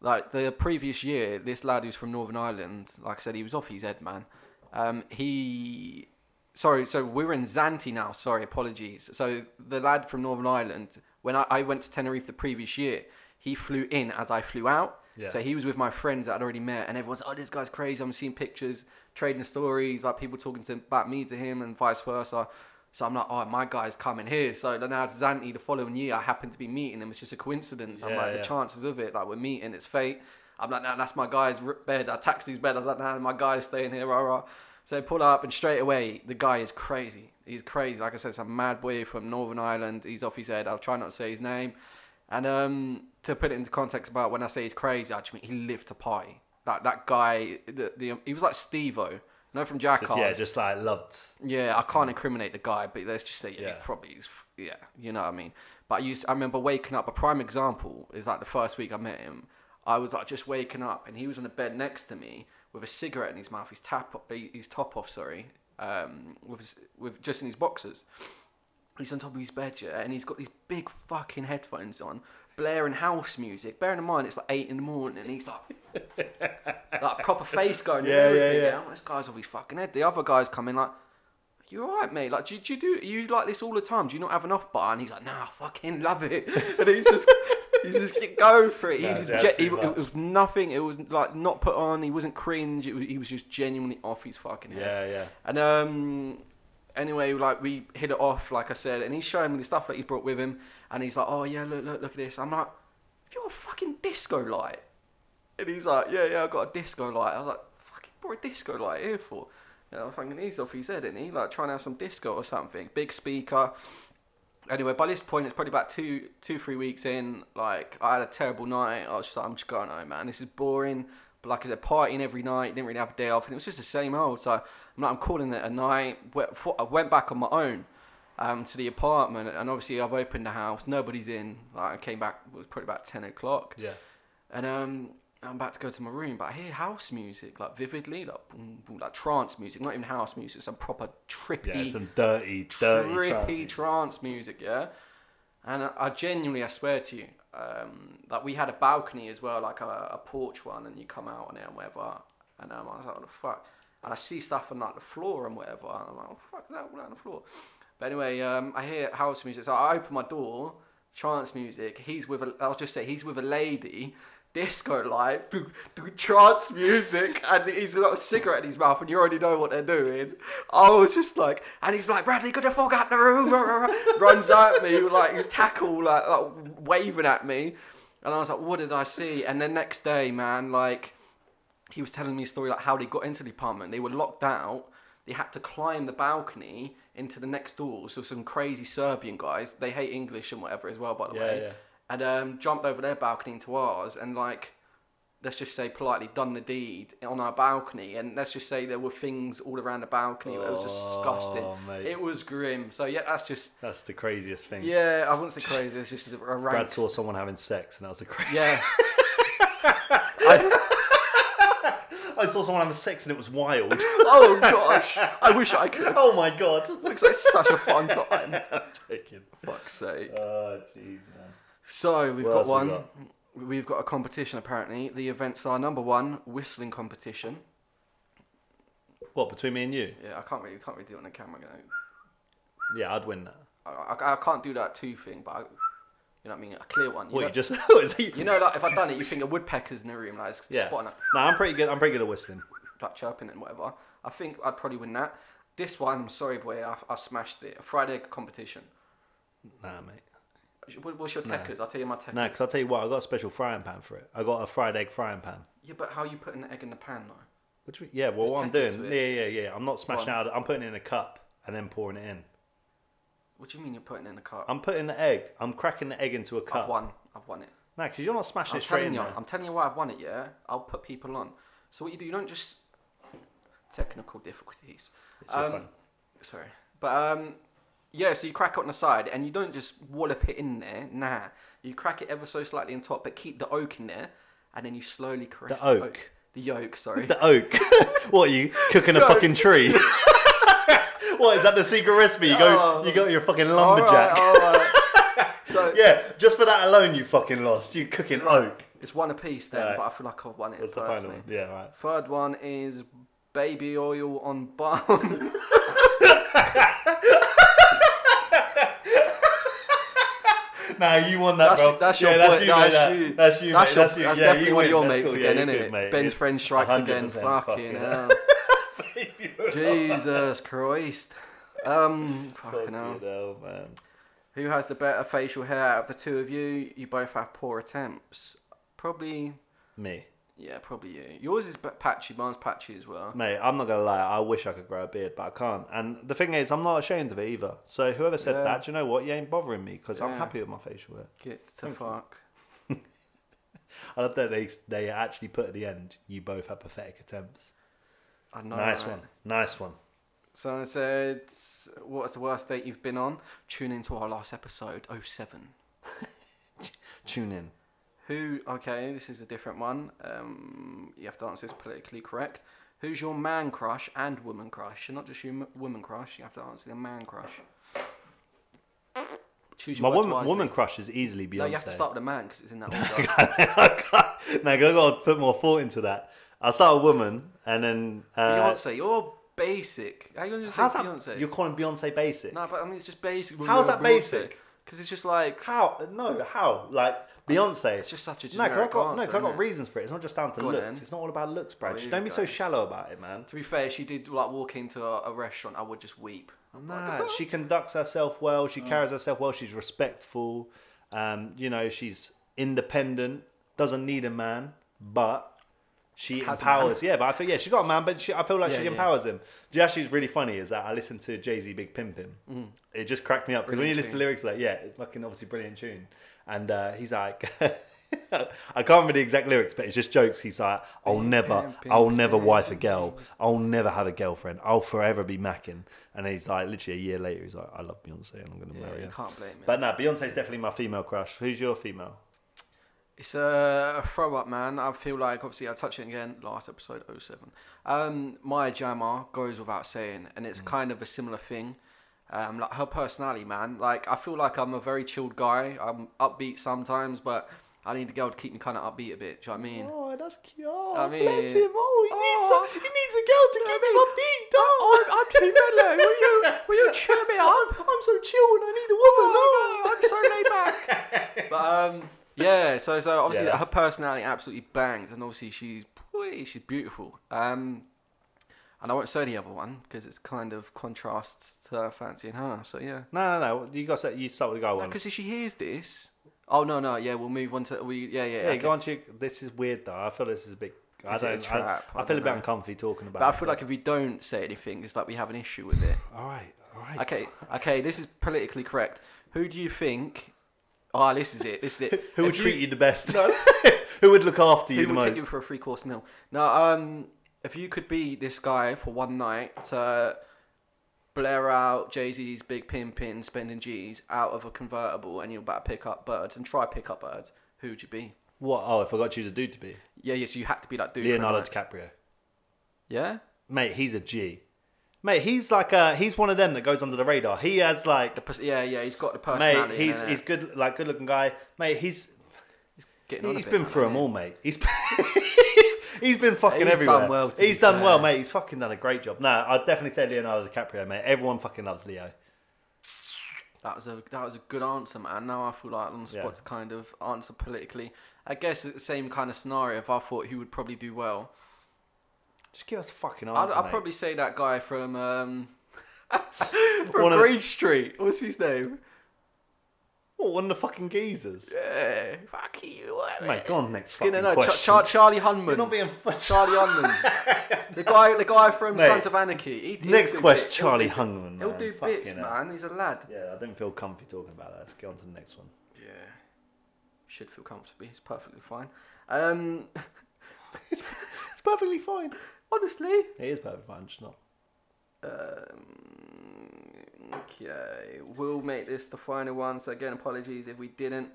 like the previous year, this lad who's from Northern Ireland, like I said, he was off his head, man. Um, he, sorry, so we're in Zante now. Sorry, apologies. So the lad from Northern Ireland, when I, I went to Tenerife the previous year, he flew in as I flew out. Yeah. So he was with my friends that I'd already met, and everyone's, oh, this guy's crazy. I'm seeing pictures, trading stories, like people talking to about me to him, and vice versa. So I'm like, oh, my guy's coming here. So then now it's Zante the following year. I happened to be meeting him. It's just a coincidence. I'm Yeah, like, yeah. the chances of it, like we're meeting, it's fate. I'm like, nah, that's my guy's bed. I taxed his bed. I was like, nah, my guy's staying here. Rah, rah. So they pull up, and straight away, the guy is crazy. He's crazy. Like I said, some mad boy from Northern Ireland. He's off his head. I'll try not to say his name. And um, to put it into context about when I say he's crazy, I just mean he lived to party. That that guy, the, the he was like Steve-O, you know, from Just, Jackass. yeah, just like loved. Yeah, I can't incriminate the guy, but let's just say yeah, Yeah. he probably is. Yeah, you know what I mean. But I used, I remember waking up. A prime example is like the first week I met him. I was like just waking up, and he was on the bed next to me with a cigarette in his mouth, his tap, his top off, sorry, um, with his, with just in his boxers. He's on top of his bed, yeah, and he's got these big fucking headphones on, blaring house music. Bearing in mind it's like eight in the morning, and he's like, like proper face going. Yeah, yeah, yeah. Like, This guy's off his fucking head. The other guy's coming like, you alright, mate? Like, do, do you do you like this all the time? Do you not have an off bar? And he's like, nah, I fucking love it. And he's just, he's just going for it. He No, ge- he, it was nothing. It was like not put on. He wasn't cringe. It was, he was just genuinely off his fucking head. Yeah, yeah. And um, anyway, like we hit it off, like I said, and he's showing me the stuff that he brought with him, and he's like, "Oh yeah, look, look, look at this." I'm like, "If you're a fucking disco light?" And he's like, "Yeah, yeah, I got a disco light." I was like, "Fucking brought a disco light here for?" You know, fucking he's off his head, isn't he? Like trying to have some disco or something. Big speaker. Anyway, by this point, it's probably about two, two, three weeks in. Like, I had a terrible night. I was just like, I'm just going home, man. This is boring. But like I said, partying every night. Didn't really have a day off, and it was just the same old. So I'm like, I'm calling it a night. I went back on my own um, to the apartment, and obviously I've opened the house. Nobody's in. Like, I came back. It was probably about ten o'clock. Yeah. And um, I'm about to go to my room, but I hear house music like vividly, like boom, boom, like trance music, not even house music, some proper trippy, Yeah, some dirty, dirty trippy trance music, yeah. And I, I genuinely, I swear to you, um, like we had a balcony as well, like a, a porch one, and you come out on it and whatever. And um, I was like, what the fuck? And I see stuff on like the floor and whatever. And I'm like, oh, fuck that, all out on the floor. But anyway, um, I hear house music, so I open my door, trance music. He's with a, I'll just say, he's with a lady. Disco light, trance music, and he's got a cigarette in his mouth, and you already know what they're doing. I was just like, and he's like, Bradley, the fuck out the room, runs at me like he's tackle, like, like waving at me, and I was like, what did I see? And the next day, man, like he was telling me a story like how they got into the apartment. They were locked out. They had to climb the balcony into the next door. So some crazy Serbian guys. They hate English and whatever as well, by the Yeah, way. yeah. And um, jumped over their balcony into ours and like, let's just say politely done the deed on our balcony. And let's just say there were things all around the balcony. it was disgusting. Oh, mate. It was grim. So yeah, that's just That's the craziest thing. yeah. I wouldn't say crazy. It's just a, a rank. Brad saw someone having sex, and that was the crazy. Yeah. I, I saw someone having sex, and it was wild. oh gosh, I wish I could. oh my god. Looks like such a fun time. I'm joking. Fuck's sake. Oh jeez, man. So we've What got else we one. got? We've got a competition apparently. The events are number one, whistling competition. What between me and you? Yeah, I can't really can't really do it on the camera. You know. Yeah, I'd win that. I, I, I can't do that two thing, but I, you know what I mean. A clear one. You What know, you just? What is he? you know, like if I'd done it, you think a woodpecker's in the room, like it's Yeah. spotting it, No, I'm pretty good. I'm pretty good at whistling. like chirping and whatever. I think I'd probably win that. This one, I'm sorry, boy, I've, I've smashed it. A Friday competition. Nah, mate. What- What's your techers? I'll tell you my techers. No, because I'll tell you what, I got a special frying pan for it. I got a fried egg frying pan. Yeah, but how are you putting the egg in the pan though? Which we, yeah, well, what I'm doing, to yeah, yeah, yeah. I'm not smashing on. out. I'm putting it in a cup and then pouring it in. What do you mean you're putting it in the cup? I'm putting the egg. I'm cracking the egg into a I've cup. won. I've won it. No, because you're not smashing I'm it straight telling in you, there. I'm telling you why I've won it. Yeah, I'll put people on. So what you do, you don't just technical difficulties. It's your Um, fun. Sorry, but um, yeah. So you crack it on the side, and you don't just wallop it in there. Nah, you crack it ever so slightly on top, but keep the oak in there, and then you slowly caress The oak? The yolk, sorry. The oak. what are you cooking a No. fucking tree? what is that? The secret recipe? You go, Oh. you got your fucking lumberjack. right, all right. so Yeah, just for that alone, you fucking lost. You cooking oak. it's one apiece then, Alright. but I feel like I've won it What's the final personally. one? Yeah, right. Third one is baby oil on bun. Nah, you won that, That's, bro. that's your yeah, that's you, that's mate, that. you. That's you, That's, mate. your, that's you. that's yeah, definitely you one of your mates cool. again, yeah, isn't it? mate. Ben's friend strikes again. 100% Fucking hell. hell. Jesus Christ. Um, fucking hell. Hell, man. Who has the better facial hair out of the two of you? You both have poor attempts. Probably, Me. Yeah, probably you. Yours is patchy, mine's patchy as well. Mate, I'm not gonna lie. I wish I could grow a beard, but I can't. And the thing is, I'm not ashamed of it either. So whoever said Yeah. that, do you know what? You ain't bothering me because I'm happy with my facial hair. Get to Thank fuck. I love that they they actually put at the end. You both have pathetic attempts. I know. nice right? one. Nice one. So I said, "What's the worst date you've been on?" Tune into our last episode, 07. Tune in. Who? Okay, this is a different one. Um, you have to answer this politically correct. Who's your man crush and woman crush? Not just your m- woman crush. You have to answer the man crush. Choose your My words woman wisely. woman crush is easily Beyonce. No, you have to start with a man because it's in that order. I can't. No, I got to put more thought into that. I'll start with woman and then. Uh, Beyonce, you're basic. How you gonna just how's say that? Beyonce? You're calling Beyonce basic? No, but I mean it's just basic. How's that basic? Because it's just like How? No, how? Like Beyonce. it's just such a No, 'cause I've got, no, answer. 'cause I've got reasons for it. It's not just down to Go on looks. then. It's not all about looks, Brad. Just don't be so shallow about it, man. To be fair, she did like walk into a, a restaurant. I would just weep. Nah, she conducts herself well. Mm. She carries herself well. She's respectful. Um, you know, she's independent. Doesn't need a man, but She Has a empowers, yeah, but I feel yeah, she's got a man, but she, I feel like Yeah, she yeah. empowers him. Do you actually is really funny is that I listened to Jay Z Big Pimpin'. It just cracked me up because when you Mm. Brilliant listen to tune. lyrics like yeah, it's fucking obviously brilliant tune, and uh, he's like. I can't remember the exact lyrics, but it's just jokes. He's like, "I'll never, I'll never wife a girl. I'll never have a girlfriend. I'll forever be macking." And he's like, literally a year later, he's like, "I love Beyonce and I'm gonna Yeah, marry you her." can't blame it. But no, Beyonce's definitely my female crush. Who's your female? It's a throw up, man. I feel like obviously I touched it again last episode 07. Um, my jammer goes without saying, and Mm. it's kind of a similar thing. Um, like her personality, man. Like I feel like I'm a very chilled guy. I'm upbeat sometimes, but I need a girl to keep me kind of upbeat a bit. Do you know what I mean? Oh, that's cute. Oh, I mean- bless him. Oh, he needs Oh. a, he needs a girl to keep him upbeat. Oh, I'm too mellow. Will you, will you cheer me up? I'm, I'm so chill and I need a woman. Oh, no, I'm so laid back. But um, yeah. So so obviously Yeah, her personality absolutely bangs, and obviously she's boy, she's beautiful. Um, and I won't say the other one because it's kind of contrasts to her fancying her. So yeah. No, no, no. You got to, you start with the guy one. Because if she hears this, oh no no yeah, we'll move on to we yeah yeah. yeah, okay. go on to This is weird though. I feel this is a bit. I Is it a don't. trap? I, I I feel a bit uncomfy talking about. But I it, feel like if we don't say anything, it's like we have an issue with it. All right, all right. Okay, okay, this is politically correct. Who do you think? Oh, this is it. This is it. Who would If treat you the best? Who would look after you Who the would most? take you for a free course meal? No, um, if you could be this guy for one night to blare out Jay Z's big pimpin' spending G's out of a convertible and you're about to pick up birds and try pick up birds, who would you be? What? Oh, if I got to choose a dude to be Yeah, yes, you had to be like dude. Leonardo. DiCaprio. Yeah, Mate, he's a G. Mate, he's like a he's one of them that goes under the radar. He has like the pers- yeah, yeah. He's got the mate, personality. he's he's good like good looking guy. Mate, he's He's Getting on a he's bit been through them all, mate. He's he's been fucking He's done everywhere. well, to he's done fair. well, mate. He's fucking done a great job. No, I'd definitely say Leonardo DiCaprio, mate. Everyone fucking loves Leo. That was a that was a good answer, man. Now I feel like on the spot Yeah. to kind of answer politically. I guess it's the same kind of scenario. If I thought he would probably do well, Just give us a fucking I'd, I'd mate. probably say that guy from um, One from of- Street. What's his name? What, one of the fucking geezers. Yeah, fuck you. what? Mate, go on next Skinner, fucking no, Ch- question. Char- Charlie You're Hunman. not being Charlie Hunnam. the guy, the guy from Mate. Sons of Anarchy. He, Next question, Charlie Hungerman. He'll do Fucking bits, hell. man. He's a lad. Yeah, I don't feel comfy talking about that. Let's get on to the next one. Yeah, should feel comfortably. It's perfectly fine. Um, It's it's perfectly fine. honestly, It is perfectly fine, just not. Um, okay, we'll make this the final one. So again, apologies if we didn't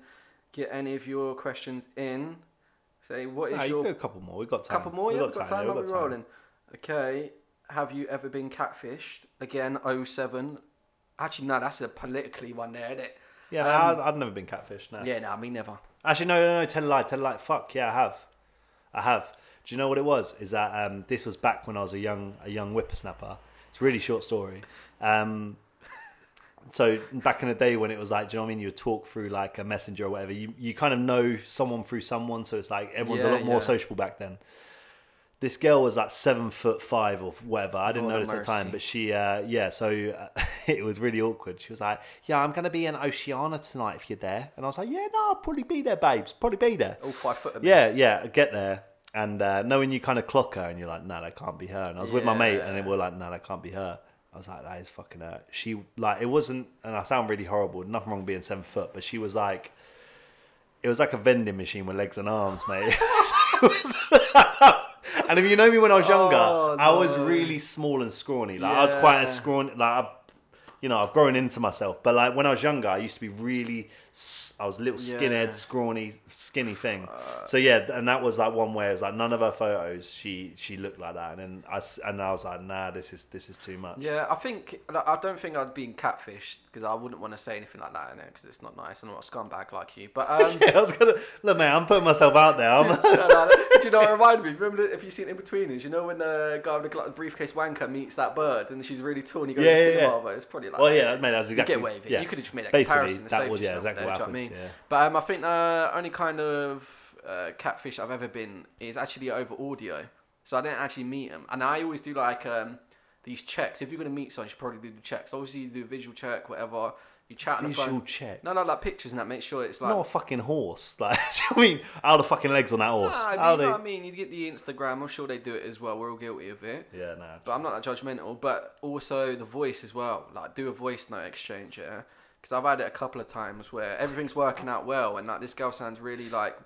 get any of your questions in. Say, what is you your do a couple more. We've got time. couple more? We've Yeah, we've got time. yeah, we got time. rolling? Okay. Have you ever been catfished? Again, 07. Actually, no, that's a politically one there, isn't it? Yeah, Um, I'd never been catfished. No. Yeah, no, me never. Actually, no, no, no. Tell a lie. Tell a lie. Fuck yeah, I have. I have. Do you know what it was? Is that um, this was back when I was a young a young whippersnapper. It's a really short story. Um, so back in the day when it was like, do you know what I mean? You would talk through like a messenger or whatever. You you kind of know someone through someone, so it's like everyone's a lot more yeah. sociable back then. This girl was like seven foot five or whatever. I didn't have this at the time, but she, uh, yeah. So uh, it was really awkward. She was like, "Yeah, I'm gonna be in Oceana tonight if you're there," and I was like, "Yeah, no, I'll probably be there, babes. Probably be there." All five foot. Yeah, yeah. Get there, and uh, knowing you kind of clock her, and you're like, "No, that can't be her." And I was with my mate, and they Yeah. were like, "No, that can't be her." I was like, "That is fucking her." She like it wasn't, and I sound really horrible. Nothing wrong with being seven foot, but she was like, it was like a vending machine with legs and arms, mate. and if you know me when I was oh, younger, Oh, I was really small and scrawny. Like I was quite a scrawny, like. I, you know, I've grown into myself, but like when I was younger, I used to be really, I was a little skinhead, Yeah. scrawny, skinny thing. so yeah, and that was like one way. It was like none of her photos, she she looked like that, and then I and I was like, nah, this is this is too much. Yeah, I think I don't think I'd been catfished because I wouldn't want to say anything like that in it because it's not nice. I'm not a scumbag like you. But um, Yeah, I was gonna look, man. I'm putting myself out there. I'm, no, no, do you know what reminded me? Remember if you've seen Inbetweeners, you know when the guy with the briefcase wanker meets that bird and she's really tall and he goes Yeah, to yeah, cinema yeah. it? It's probably like well, that. yeah, mate. That's You exactly. get away with it. Yeah. You could have just made a Basically, comparison. that was yeah, exactly there, do you know what I mean? Yeah. But um, I think the only kind of uh, catfish I've ever been is actually over audio. So I didn't actually meet him, and I always do like um, these checks. If you're going to meet someone, you should probably do the checks. Obviously, you do a visual check, whatever. You chat on the Visual phone. check. No, no, like pictures and that. Make sure it's like. Not a fucking horse. Like, do you know what I mean, how the fucking legs on that horse? Nah, how you they? know what I mean? You get the Instagram. I'm sure they do it as well. We're all guilty of it. Yeah, nah. But I'm not that judgmental. But also the voice as well. Like do a voice note exchange, yeah. Because I've had it a couple of times where everything's working out well, and like this girl sounds really like.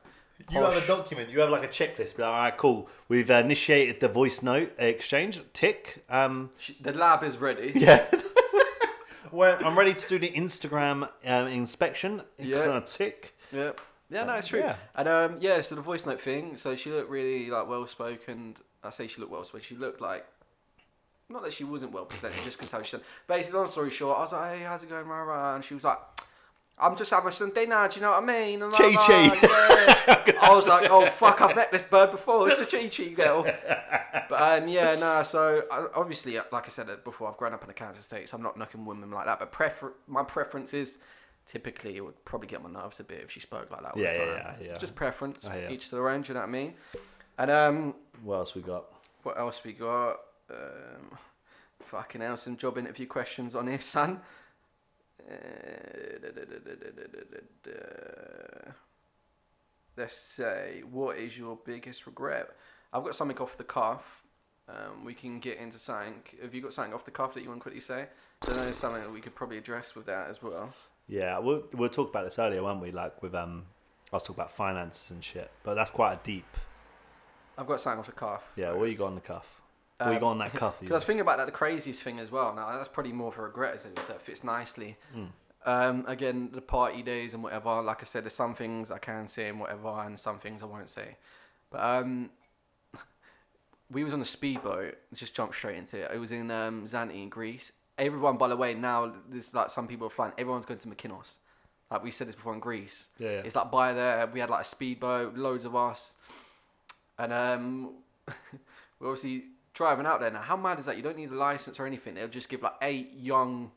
You have a document. You have like a checklist. Be like, all right, cool. We've uh, initiated the voice note exchange. Tick. Um, The lab is ready. yeah. well, I'm ready to do the Instagram um, inspection. Yeah. Tick. Yeah. Yeah, no, it's true. Yeah. And um, yeah, so the voice note thing. So she looked really like well spoken. I say she looked well spoken. She looked like not that she wasn't well presented, just because how she said. Basically, long story short, I was like, "Hey, how's it going, rah?" And she was like, "I'm just having some dinner. Do you know what I mean?" And Chi Chi. rah, yeah. I was like, "Oh fuck, I've met this bird before. It's the Chi Chi girl." But um, yeah, no. So I, obviously, uh, like I said before, I've grown up in the council estate, so I'm not knocking women like that. But prefer- my preference is typically it would probably get my nerves a bit if she spoke like that all Yeah, the time. yeah, yeah. Just preference, Oh, yeah. each to their own. Do you know what I mean? And um, What else we got? what else we got? um, fucking hell, some job interview questions on here, son. Let's say, what is your biggest regret? I've got something off the cuff. Um, we can get into something. Have you got something off the cuff that you want to quickly say? I know something that we could probably address with that as well. Yeah, we'll we'll talk about this earlier, won't we? Like with um, I was talking about finances and shit, but that's quite a deep. I've got something off the cuff. Yeah, what you got on the cuff? What you Um, got on that cuff? Because I was thinking about that, the craziest thing as well. Now that's probably more of a regret, isn't it? So it fits nicely. Mm. Um, again, the party days and whatever. Like I said, there's some things I can say and whatever, and some things I won't say. But um, we was on a speedboat. Let's just jump straight into it. It was in um, Zante in Greece. Everyone, by the way, now there's like some people are flying. Everyone's going to Mykonos. Like we said this before in Greece. Yeah, yeah. It's like by there. We had like a speedboat, loads of us, and um, we're obviously driving out there. Now, how mad is that? You don't need a license or anything. They'll just give like eight young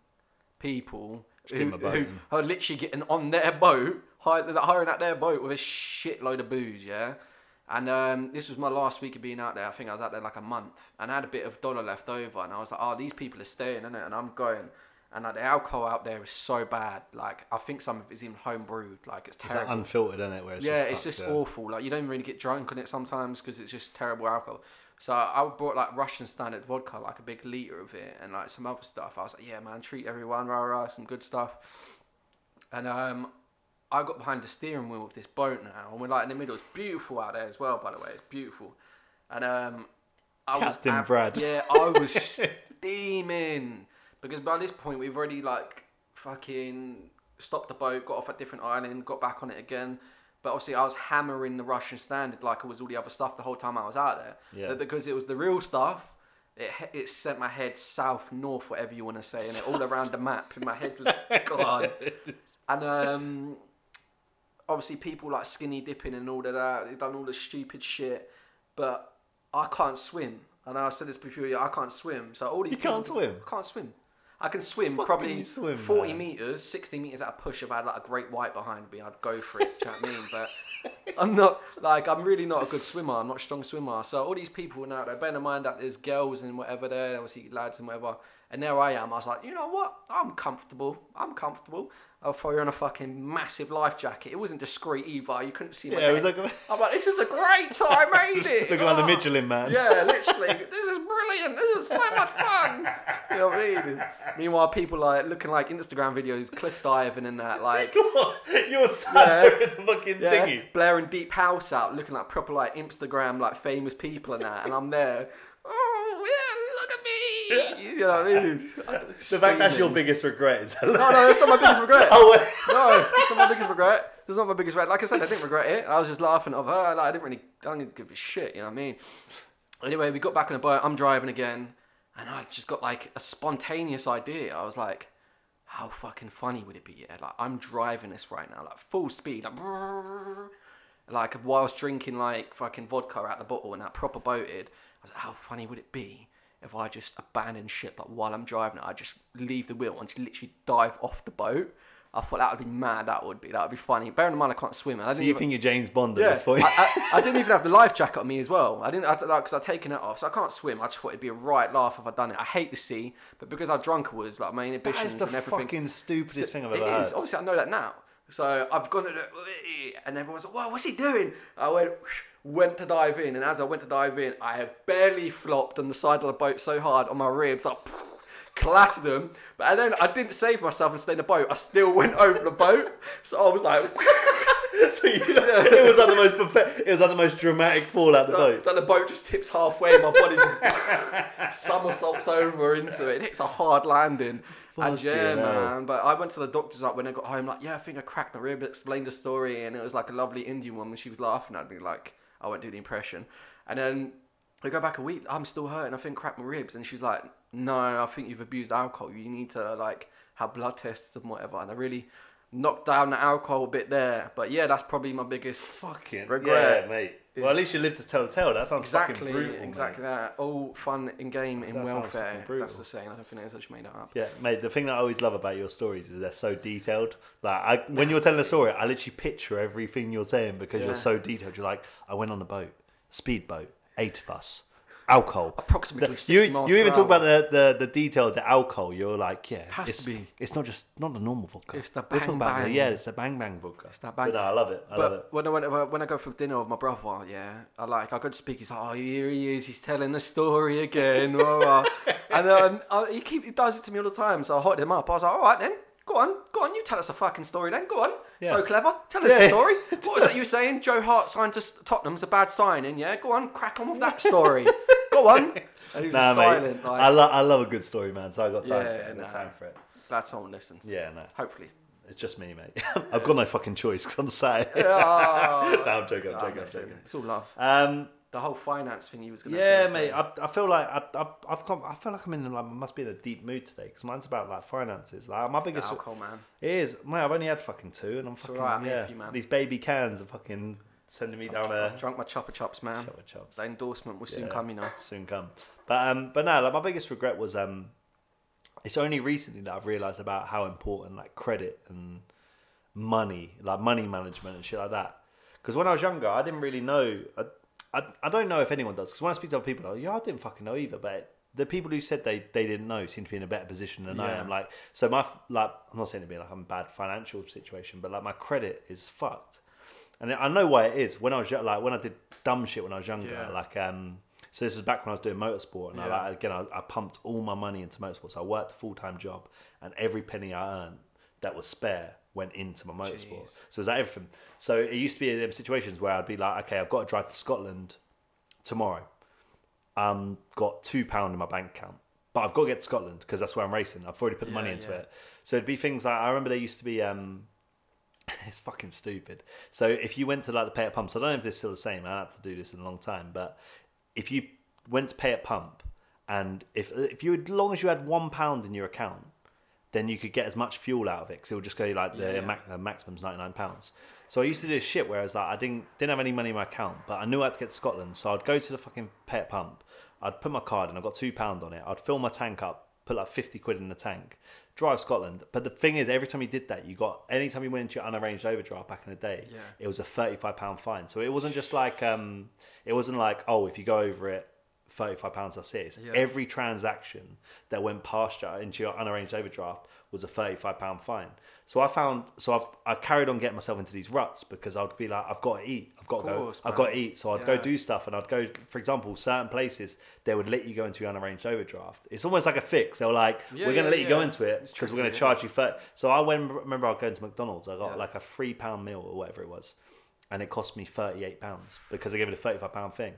people Just give 'em a boat who are literally getting on their boat, hiring out their boat with a shitload of booze, yeah. And um, this was my last week of being out there. I think I was out there like a month, and I had a bit of dollar left over, and I was like, "Oh, these people are staying, in it?" And I'm going, and like, the alcohol out there is so bad. Like, I think some of it's even home brewed. Like, it's It's like unfiltered, isn't it? Where it's yeah, just it's fucked, just yeah. awful. Like you don't really get drunk on it sometimes because it's just terrible alcohol. So I brought like Russian standard vodka, like a big liter of it, and like some other stuff. I was like, yeah, man, treat everyone, rah rah, some good stuff. And um, I got behind the steering wheel of this boat now, and we're like in the middle. It's beautiful out there as well, by the way. It's beautiful. And um, I Captain was Brad. Yeah, I was steaming because by this point we've already like fucking stopped the boat, got off at different island, got back on it again. But obviously, I was hammering the Russian standard like it was all the other stuff the whole time I was out there. Yeah. But because it was the real stuff, it it sent my head south, north, whatever you want to say, and it all around the map. And my head was gone. And um, obviously, people like skinny dipping and all of that. They've done all the stupid shit, but I can't swim. And I said this before. I can't swim. So all these You people can't swim? I can't swim. I can swim Fuck probably can swim, 40 man? meters, 60 meters at a push. If I had like a great white behind me, I'd go for it. do you know what I mean? But I'm not like I'm really not a good swimmer. I'm not a strong swimmer. So all these people now, they bear in mind that there's girls and whatever there, obviously lads and whatever. And there I am. I was like, you know what? I'm comfortable. I'm comfortable. Oh, I'll throw you on a fucking massive life jacket. It wasn't discreet either. You couldn't see my Yeah, it was like I'm like, this is a great time. I made it. looking like the Oh. Michelin man. Yeah, literally. this is brilliant. This is so much fun. You know what I mean? Meanwhile, people like looking like Instagram videos, cliff diving and that, like You're sat Yeah. in fucking yeah, thingy. blaring deep house out, looking like proper like Instagram like famous people and that, and I'm there. Oh yeah, look at me. You know what I mean? The fact that's your biggest regret is No, oh, no, that's not my biggest regret. Oh, wait. No, it's not my biggest regret. It's not my biggest regret. Like I said, I didn't regret it. I was just laughing of her. Like, I didn't really, I don't give a shit. You know what I mean? Anyway, we got back on the boat. I'm driving again, and I just got like a spontaneous idea. I was like, how fucking funny would it be? Yeah, like I'm driving this right now, like full speed, like, like whilst drinking like fucking vodka out the bottle and that proper boated. I was like, how funny would it be? If I just abandon ship, like while I'm driving it, I just leave the wheel and just literally dive off the boat. I thought that would be mad. That would be that would be funny. Bearing in mind I can't swim. And I didn't you even, think you're James Bond at yeah, this point? I, I, I didn't even have the life jacket on me as well. I didn't, I, like, because I'd taken it off, so I can't swim. I just thought it'd be a right laugh if I'd done it. I hate the sea, but because how drunk I was, like my inhibitions is and everything. fucking stupidest thing I've It ever is. heard. Obviously, I know that now. So I've gone to the, and everyone's like, "Wow, what's he doing?" I went, went to dive in, and as I went to dive in, I had barely flopped on the side of the boat so hard on my ribs, I clattered them. But then I didn't save myself and stay in the boat. I still went over the boat, so I was like. so you, it was like the most perfect, it was like the most dramatic fall out the boat. Then the boat just tips halfway, and my body just somersaults over into it. It hits a hard landing. and yeah, man. But I went to the doctor's like when I got home, like, yeah, I think I cracked my rib. Explained the story, and it was like a lovely Indian woman. She was laughing at me, like I won't do the impression. And then I go back a week. I'm still hurting. I think cracked my ribs, and she's like, no, I think you've abused alcohol. You need to like have blood tests and whatever. And I really knocked down the alcohol a bit there. But yeah, that's probably my biggest Fucking Regret yeah, mate. Well, at least you live to tell the tale. That sounds Exactly, fucking brutal. mate. exactly that. All fun in game in That welfare. That's the saying. I don't think it is. I just made that up. Yeah, mate. The thing that I always love about your stories is they're so detailed. Like, I, when you're telling a story, I literally picture everything you're saying because Yeah. you're so detailed. You're like, I went on a boat, speedboat, eight of us, alcohol. Approximately The- 60 you, you even talk hour. about the, the, the detail, the alcohol. You're like, yeah, Has to it's, be. It's not just not the normal vodka. It's the talking bang about bang. yeah, it's the bang bang vodka. It's that bang- But no, I love it. I love it. But when I when I go for dinner with my brother, yeah, I like I go to speak. He's like, oh, here he is. He's telling the story again. blah, blah. and um, I, he keep he does it to me all the time. So I hot him up. I was like, all right then, go on, go on. You tell us a fucking story then. Go on. Yeah. So clever. Tell us Yeah. a story. What was that you were saying? Joe Hart signed to Tottenham's a bad signing. Yeah, go on, crack on with that story. go on. And Nah, mate. silent. Like, I, lo- I love a good story, man. So I got time for it. I got nah. time for it. glad someone listens. Yeah, no. Hopefully. It's just me, mate. I've got no fucking choice because I'm sad. Yeah. no, I'm joking. I'm joking. I'm joking. It's all love. Um, The whole finance thing you was gonna yeah, say. mate. I, I feel like I, I, I've come, I feel like I'm in like must be in a deep mood today because mine's about like finances. Like my biggest, alcohol, man. it is. Mate, I've only had fucking two, and I'm fucking alright, I'm here yeah. for you, man. These baby cans are fucking sending me down a drunk my chopper chops, man. shower chops. The endorsement will soon Yeah. come, you know. soon come. But um, but no, like my biggest regret was um, it's only recently that I've realised about how important like credit and money, like money management and shit like that. Because when I was younger, I didn't really know. I, I, I don't know if anyone does. Because when I speak to other people, like, yeah, I didn't fucking know either. But the people who said they, they didn't know seem to be in a better position than I Yeah. am. Like, so my like, I'm not saying to be like I'm in a bad financial situation, but like my credit is fucked. And I know why it is. When I was yo- like when I did dumb shit when I was younger, Yeah. like um, so this was back when I was doing motorsport, and I, like, again I, I pumped all my money into motorsport. So I worked a full time job, and every penny I earned that was spare went into my motorsport. Jeez. So it was like everything. So it used to be in situations where I'd be like, okay, I've got to drive to Scotland tomorrow. Um, got two pound in my bank account, but I've got to get to Scotland because that's where I'm racing. I've already put the money into yeah. it. So it'd be things like I remember there used to be um, it's fucking stupid. So if you went to like the pay at pumps, I don't know if this is still the same. I had to do this in a long time, but if you went to pay at pump, and if if you as long as you had one pound in your account, then you could get as much fuel out of it because it would just go like the Yeah, yeah. uh, maximum's ninety nine pounds. So I used to do this shit whereas I like I didn't didn't have any money in my account, but I knew I had to get to Scotland, so I'd go to the fucking pet pump. I'd put my card in. I got two pound on it. I'd fill my tank up, put like fifty quid in the tank, drive Scotland. But the thing is, every time you did that, you got anytime you went into your unarranged overdraft back in the day, Yeah. it was a thirty-five pound fine. So it wasn't just like um, it wasn't like oh, if you go over it, thirty-five pounds. That's it. Yeah. Every transaction that went past you into your unarranged overdraft was a thirty-five pound fine. So I found, so I've I carried on getting myself into these ruts because I'd be like, I've got to eat, I've got to course, go, I've got to eat. So I'd go do stuff, and I'd go, for example, certain places they would let you go into your unarranged overdraft. It's almost like a fix. They were like, Yeah, we're going to yeah, let you go into it because we're going to yeah. charge you for. So I went, remember I was going to McDonald's. I got Yeah. like a three pound meal or whatever it was, and it cost me thirty eight pounds because they gave it a thirty five pound thing.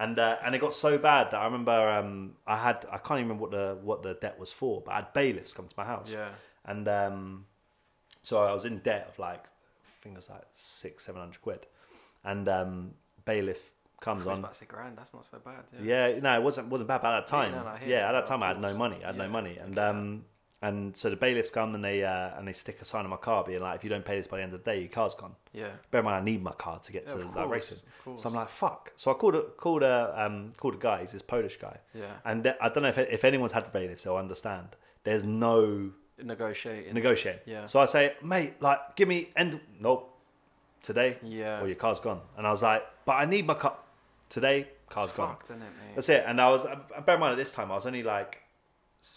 And uh, and it got so bad that I remember um, I had I can't even remember what the what the debt was for, but I had bailiffs come to my house. Yeah. And um, so I was in debt of like, I think it was like six, seven hundred quid. And um, bailiff comes on. about say grand. That's not so bad. Yeah. Yeah, no, it wasn't wasn't bad. But at that Yeah, time, no, no, yeah, at that time I had no money. I had Yeah, no money, and um, and so the bailiffs come and they uh, and they stick a sign on my car, being like, if you don't pay this by the end of the day, your car's gone. Yeah. Bear in mind, I need my car to get Yeah, to of like course, racing. course. So I'm like, fuck. So I called a called a um, called a guy. He's this Polish guy. Yeah. And th- I don't know if if anyone's had bailiffs, they'll understand. There's no Negotiating. negotiating. Yeah. So I say, mate, like, give me end. Nope. Today, Yeah. or your car's gone. And I was like, but I need my car. Today, car's It's gone. fucked, it? That's it. And I was, uh, bear in mind at this time, I was only like,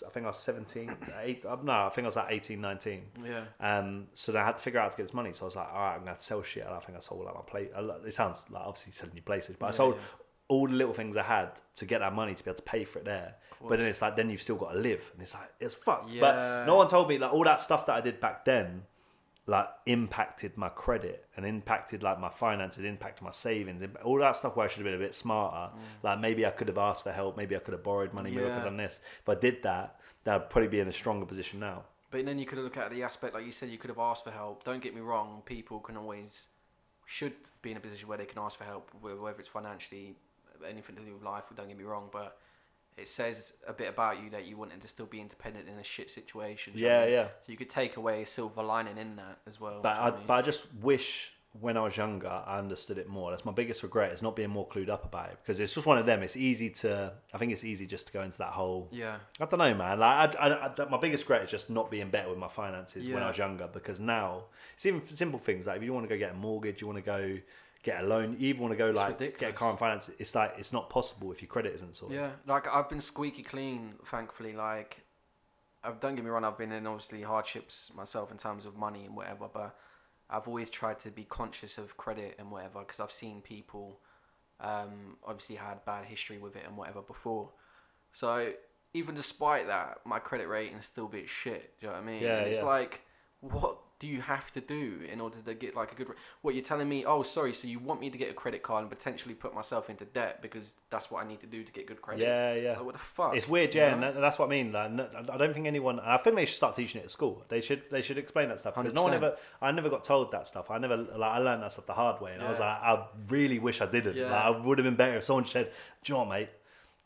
I think I was 17, eight, uh, no, I think I was like 18, 19. yeah. Um, so then I had to figure out how to get this money. So I was like, all right, I'm going to to sell shit. And I think I sold like my plate. It sounds like obviously selling your places, but I sold yeah. all the little things I had to get that money to be able to pay for it there. But then it's like, then you've still got to live. And it's like, it's fucked. Yeah. But no one told me, like, all that stuff that I did back then, like, impacted my credit and impacted, like, my finances, impacted my savings, all that stuff where I should have been a bit smarter. Mm. Like, maybe I could have asked for help. Maybe I could have borrowed money. Maybe I could have done this. If I did that, then I'd probably be in a stronger position now. But then you could look at the aspect, like you said, you could have asked for help. Don't get me wrong, people can always, should be in a position where they can ask for help, whether it's financially, anything to do with life, don't get me wrong, but it says a bit about you that you wanted to still be independent in a shit situation. Yeah, yeah. So you could take away a silver lining in that as well. But you I, mean? but I just wish when I was younger I understood it more. That's my biggest regret is not being more clued up about it because it's just one of them. It's easy to. I think it's easy just to go into that whole. yeah. I don't know, man. Like, I, I, I- my biggest regret is just not being better with my finances when I was younger. Because now it's even simple things like if you want to go get a mortgage, you want to go get a loan, you even want to go like get a car and finance. It's like it's not possible if your credit isn't sorted. Yeah, like I've been squeaky clean, thankfully. Like, I've, don't get me wrong, I've been in obviously hardships myself in terms of money and whatever, but I've always tried to be conscious of credit and whatever because I've seen people um, obviously had bad history with it and whatever before. So even despite that, my credit rating is still a bit shit. Do you know what I mean? Yeah, and it's yeah. like, what do you have to do in order to get like a good? What you're telling me? Oh, sorry. So you want me to get a credit card and potentially put myself into debt because that's what I need to do to get good credit? Yeah, yeah. Like, what the fuck? It's weird, you yeah, and that's what I mean. Like, I don't think anyone. I think they should start teaching it at school. They should. They should explain that stuff because no one ever. I never got told that stuff. I never. Like, I learned that stuff the hard way, and I was like, I really wish I didn't. Yeah. Like, I would have been better if someone said, "Do you know what, mate?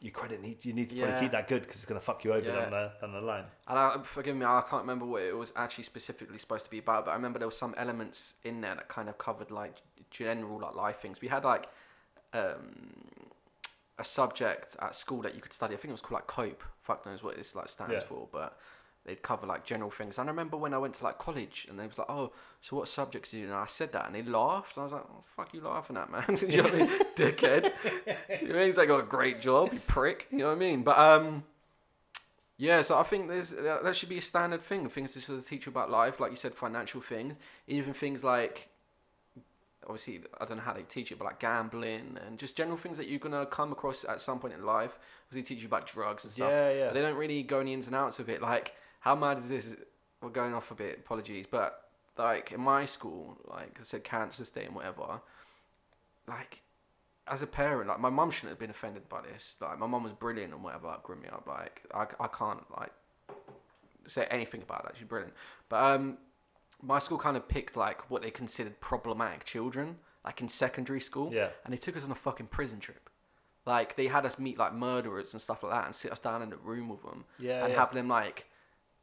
Your credit need. You need to Yeah. keep that good because it's gonna fuck you over Yeah. down the down the line." And I, forgive me, I can't remember what it was actually specifically supposed to be about, but I remember there was some elements in there that kind of covered like general like life things. We had like um, a subject at school that you could study. I think it was called like COPE. Fuck knows what this like stands Yeah. for, but they'd cover like general things. And I remember when I went to like college, and they was like, "Oh, so what subjects do you?" know? I said that, and they laughed. And I was like, oh, "Fuck you laughing at, man? You know what I mean, dickhead?" you know, he's like got a great job, you prick. You know what I mean? But um. Yeah, so I think there's that that should be a standard thing. Things to sort of teach you about life, like you said, financial things, even things like obviously I don't know how they teach it, but like gambling and just general things that you're gonna come across at some point in life. Because They teach you about drugs and stuff. Yeah, yeah. But they don't really go in the ins and outs of it. Like how mad is this? We're going off a bit. Apologies, but like in my school, like I said, council estate and whatever. Like as a parent, like my mum shouldn't have been offended by this. Like my mum was brilliant and whatever, like growing me up. Like I, I can't like say anything about that. She's brilliant. But um, my school kind of picked like what they considered problematic children, like in secondary school. Yeah. And they took us on a fucking prison trip. Like they had us meet like murderers and stuff like that, and sit us down in a room with them, Yeah, and yeah. have them like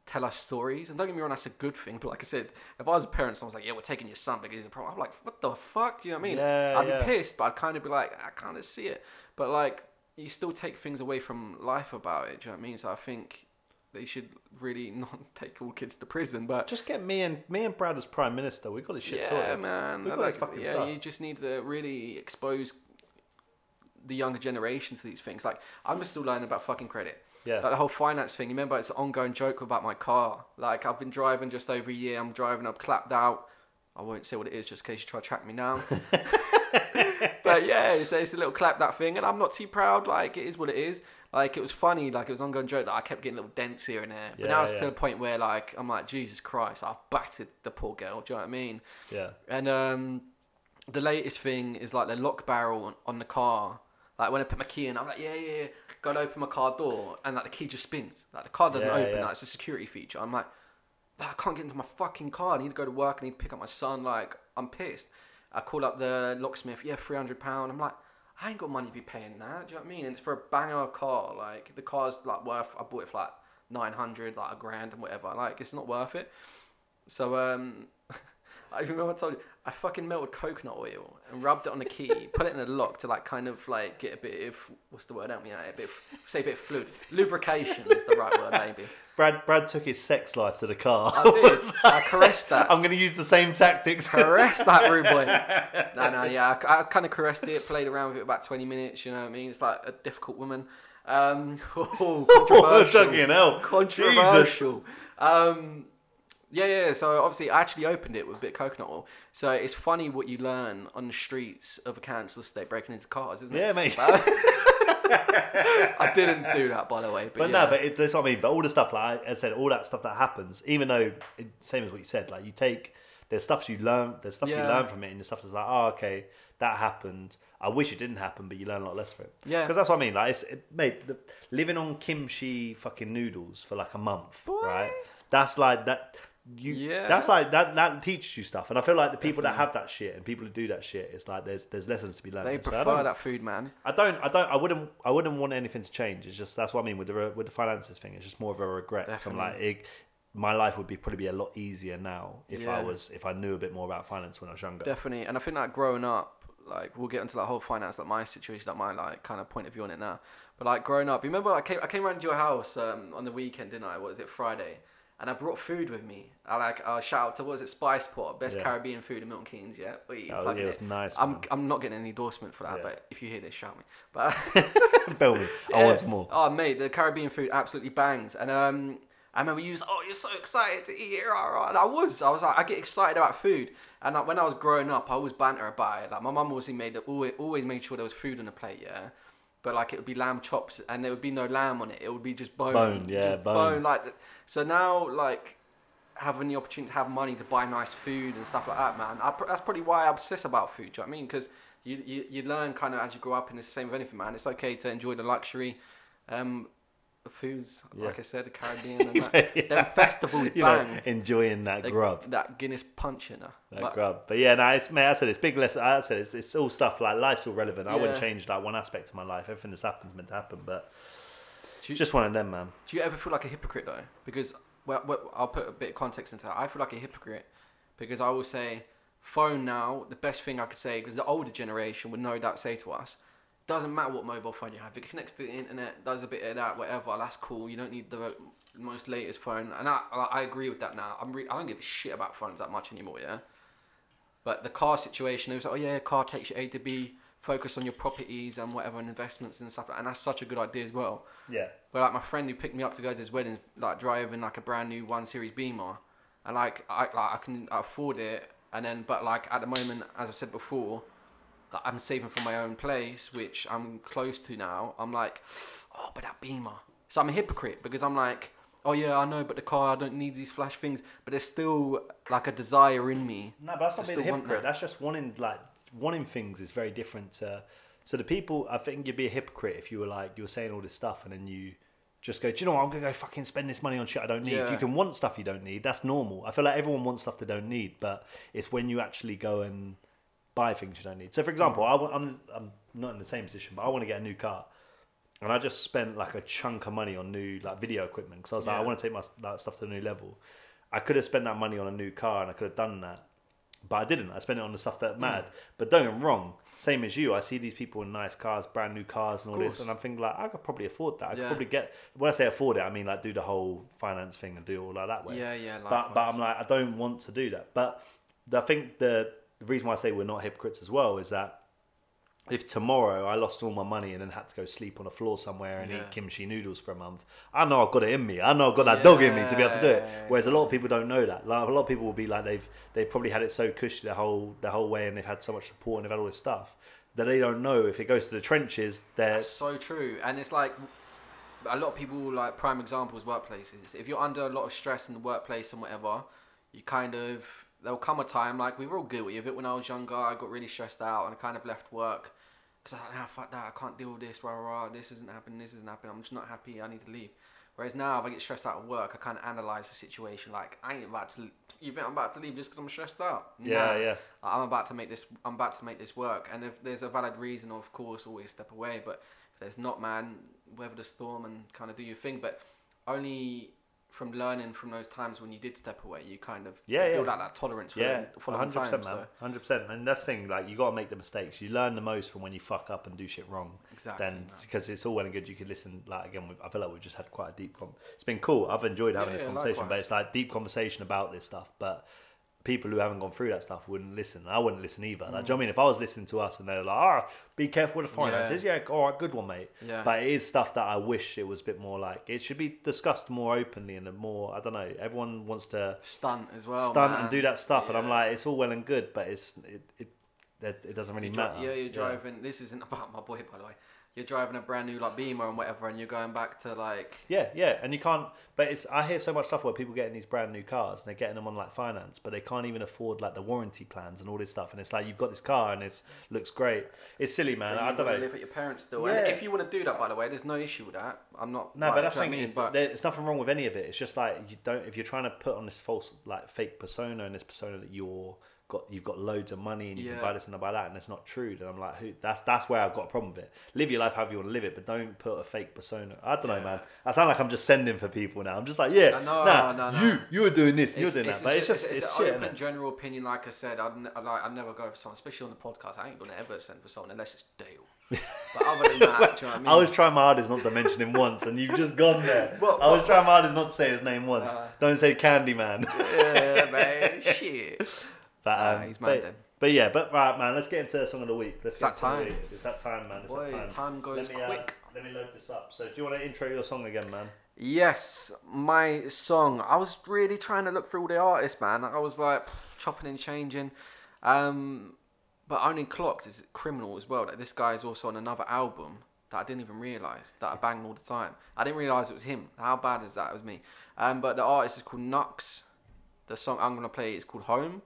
tell us stories. And don't get me wrong, that's a good thing. But like I said, if I was a parent, someone's like, "Yeah, we're taking your son because he's a problem," I'm like, "What the fuck?" You know what I mean? Yeah, I'd yeah. be pissed, but I'd kind of be like, "I kind of see it." But like, you still take things away from life about it. Do you know what I mean? So I think they should really not take all kids to prison, but Just get me and me and Brad as prime minister. We got this shit yeah, sorted. man. We've I got like- fucking yeah, sus. you just need to really expose the younger generation to these things. Like I'm just still learning about fucking credit. Yeah. Like the whole finance thing. You Remember, it's an ongoing joke about my car. Like I've been driving just over a year. I'm driving up clapped out. I won't say what it is just in case you try to track me now. but yeah, it's, it's a little clap that thing, and I'm not too proud. Like it is what it is. Like it was funny. Like it was an ongoing joke that I kept getting little dents here and there. But Yeah, now it's yeah. to the point where like I'm like Jesus Christ, I've battered the poor girl. Do you know what I mean? Yeah. And um, the latest thing is like the lock barrel on, on the car. Like when I put my key in, I'm like, yeah, yeah, yeah. Go to open my car door, and like the key just spins. Like the car doesn't Yeah, open. yeah. Like, it's a security feature. I'm like, "Ah, I can't get into my fucking car. I need to go to work. I need to pick up my son. Like I'm pissed. I call up the locksmith. Yeah, three hundred pound. I'm like, I ain't got money to be paying that. Do you know what I mean? And it's for a banger car. Like the car's like worth. I bought it for like nine hundred, like a grand and whatever. Like it's not worth it. So um, I remember I told you I fucking melted coconut oil and rubbed it on the key, put it in a lock to like kind of like get a bit of what's the word? Help me out. A bit, of, say a bit of fluid. Lubrication is the right word, maybe. Brad Brad took his sex life to the car. I did. I caressed that. I'm going to use the same tactics. caress that rude boy. No, no, yeah, I, I kind of caressed it, played around with it about 20 minutes. You know what I mean? It's like a difficult woman. Um, oh, Oh, controversial. Jesus. controversial. Um, yeah, yeah. So obviously, I actually opened it with a bit of coconut oil. So it's funny what you learn on the streets of a council estate breaking into cars, isn't it? Yeah, mate. I didn't do that, by the way. But, But yeah. no, but it, that's what I mean. But all the stuff, like I said, all that stuff that happens, even though, it, same as what you said, like you take, there's stuff you learn, there's stuff you learn from it, and the stuff that's like, oh, okay, that happened. I wish it didn't happen, but you learn a lot less from it. Yeah. Because that's what I mean. Like, it's, it, mate, the, living on kimchi fucking noodles for like a month, Boy. right? That's like that. You, Yeah. that's like that. That teaches you stuff, and I feel like the people that have that shit and people who do that shit, it's like there's there's lessons to be learned. they prefer don't- that food, man. I don't, I don't, I wouldn't, I wouldn't want anything to change. It's just that's what I mean with the with the finances thing. It's just more of a regret. I'm like, it, my life would be probably be a lot easier now if I was if I knew a bit more about finance when I was younger. Definitely, and I think that growing up, like we'll get into that whole finance, like my situation, like my like kind of point of view on it now. But like growing up, you remember I came I came around to your house um, on the weekend, didn't I? What was it Friday? And I brought food with me. I like uh, shout out to what was it Spice Pot, best Yeah. Caribbean food in Milton Keynes. Yeah, we Oh, yeah, it was nice, I'm man. I'm not getting any endorsement for that, Yeah. but if you hear this, shout me. But Bill me. I want some more. Oh, mate, the Caribbean food absolutely bangs. And um, I remember you was, oh, you're so excited to eat it. And I was. I was like, I get excited about food. And like, when I was growing up, I always banter about it. Like, my mum always made always, always made sure there was food on the plate, yeah. But like, it would be lamb chops, and there would be no lamb on it. It would be just bone. Bone, yeah, just bone. Like, so now, like, having the opportunity to have money to buy nice food and stuff like that, man. I, that's probably why I obsess about food. Do you know what I mean? Because you, you you learn kind of as you grow up, and it's the same with anything, man. It's okay to enjoy the luxury, um, foods. Yeah. Like I said, the Caribbean and that. Yeah. Them festivals, You know, enjoying that Like, grub. That Guinness punch in her. That But- grub. But yeah, no, it's, mate, I said it's big lesson. I said it's, it's all stuff like life's all relevant. I wouldn't change like one aspect of my life. Everything that's happened's meant to happen, but Do you- just one of them, man. Do you ever feel like a hypocrite though? Because well, well, I'll put a bit of context into that. I feel like a hypocrite because I will say, phone now. The best thing I could say because the older generation would no doubt say to us, doesn't matter what mobile phone you have. If it connects to the internet, does a bit of that, whatever. That's cool. You don't need the most latest phone, and I, I I agree with that now. I'm re- I don't give a shit about phones that much anymore. Yeah. But the car situation, it was like, oh yeah, car takes you A to B. Focus on your properties and whatever and investments and stuff, like and that's such a good idea as well. Yeah. But like my friend who picked me up to go to his wedding, like driving like a brand new one series Beamer, and like I like I can afford it, and then but like at the moment, as I said before, that I'm saving for my own place, which I'm close to now. I'm like, oh, but that Beamer. So I'm a hypocrite because I'm like, oh yeah, I know, but the car I don't need these flash things, but there's still like a desire in me. No, but that's not being a hypocrite. that. That's just wanting like wanting things is very different. To, so the people, I think you'd be a hypocrite if you were like you were saying all this stuff and then you just go, do you know what? I'm gonna go fucking spend this money on shit I don't need. Yeah. You can want stuff you don't need. That's normal. I feel like everyone wants stuff they don't need, but it's when you actually go and buy things you don't need. So for hmm. example, I, I'm I'm not in the same position, but I want to get a new car. And I just spent like a chunk of money on new like video equipment because I was like, I Yeah. want to take my that stuff to a new level. I could have spent that money on a new car and I could have done that, but I didn't. I spent it on the stuff that hmm. mad. But don't get me wrong. Same as you, I see these people in nice cars, brand new cars, and all this, course. and I'm thinking like, I could probably afford that. I could Yeah. probably get. When I say afford it, I mean like do the whole finance thing and do it all like that way. Yeah, yeah. But but likewise. I'm like, I don't want to do that. But I think the the reason why I say we're not hypocrites as well is that if tomorrow I lost all my money and then had to go sleep on a floor somewhere and Yeah. eat kimchi noodles for a month, I know I've got it in me. I know I've got that dog in me to be able to do it. Whereas a lot of people don't know that. Like a lot of people will be like they've they've probably had it so cushy the whole the whole way and they've had so much support and they've had all this stuff that they don't know if it goes to the trenches. They're That's so true, and it's like a lot of people like prime examples workplaces. If you're under a lot of stress in the workplace and whatever, you kind of there'll come a time like we were all guilty of it when I was younger. I got really stressed out and I kind of left work because I nah, fuck that. I can't deal with this. Rah, rah, rah, this isn't happening. This isn't happening. I'm just not happy. I need to leave. Whereas now, if I get stressed out at work, I kind of analyze the situation. Like I ain't about to. You think I'm about to leave just because I'm stressed out? yeah Nah. yeah. I'm about to make this. I'm about to make this work. And if there's a valid reason, of course, always step away. But if there's not, man, weather the storm and kind of do your thing. But only from learning from those times when you did step away, you kind of Yeah, yeah. build out that tolerance for Yeah, the hundred time. percent, man. Hundred percent, and that's the thing. Like you got to make the mistakes. You learn the most from when you fuck up and do shit wrong. Exactly, Then because it's all well and good, you could listen. Like again, I feel like we've just had quite a deep. Com- it's been cool. I've enjoyed having Yeah, this yeah, conversation, but it's like deep conversation about this stuff. But people who haven't gone through that stuff wouldn't listen. I wouldn't listen either. Like, do you know what I mean? If I was listening to us and they're like, "Ah, be careful with the finances," yeah, all right, good one, mate. Yeah. But it is stuff that I wish it was a bit more like. It should be discussed more openly and more. I don't know. Everyone wants to Stunt as well. stunt man. and do that stuff, and I'm like, it's all well and good, but it's it it, it, it doesn't really You dri- matter. yeah, you're driving. This isn't about my boy, by the way. You're driving a brand new like Beamer and whatever, and you're going back to like Yeah, yeah, and you can't. But it's I hear so much stuff where people getting these brand new cars and they're getting them on like finance, but they can't even afford like the warranty plans and all this stuff. And it's like you've got this car and it looks great. It's silly, man. you I don't know. live at your parents still. Yeah. And if you want to do that, by the way, there's no issue with that. I'm not. No, like, but that's do you know thing. what I mean? But There's nothing wrong with any of it. It's just like you don't. If you're trying to put on this false, like fake persona and this persona that you're got, you've got loads of money and you Yeah. can buy this and buy that, and it's not true. Then I'm like, who? That's that's where I've got a problem with it. Live your life however you want to live it, but don't put a fake persona. I don't know, man. I sound like I'm just sending for people now. I'm just like, yeah, No, nah, no, no. you you were doing this, you were doing that, but it's just it's, it's, an shit. open general opinion. Like I said, I'd, I'd, like, I'd never go for someone, especially on the podcast. I ain't gonna ever send for someone unless it's Dale. But other than that, do you know what I mean? I was trying my hardest not to mention him once, and you've just gone there. What- I was trying my hardest not to say his name once. Uh. Don't say Candyman. yeah, man, shit. But, Nah, um, he's mad but, then. but yeah, but right, man, let's get into the song of the week. Let's It's that time. It's that time, man. It's Boy, that time. time goes let me, uh, quick. let me load this up. So, do you want to intro your song again, man? Yes, my song. I was really trying to look through all the artists, man. I was like chopping and changing. Um, but I only clocked is criminal as well. That this guy is also on another album that I didn't even realize that I banged all the time. I didn't realize it was him. How bad is that? It was me. Um, but the artist is called Knucks. The song I'm gonna play is called Home.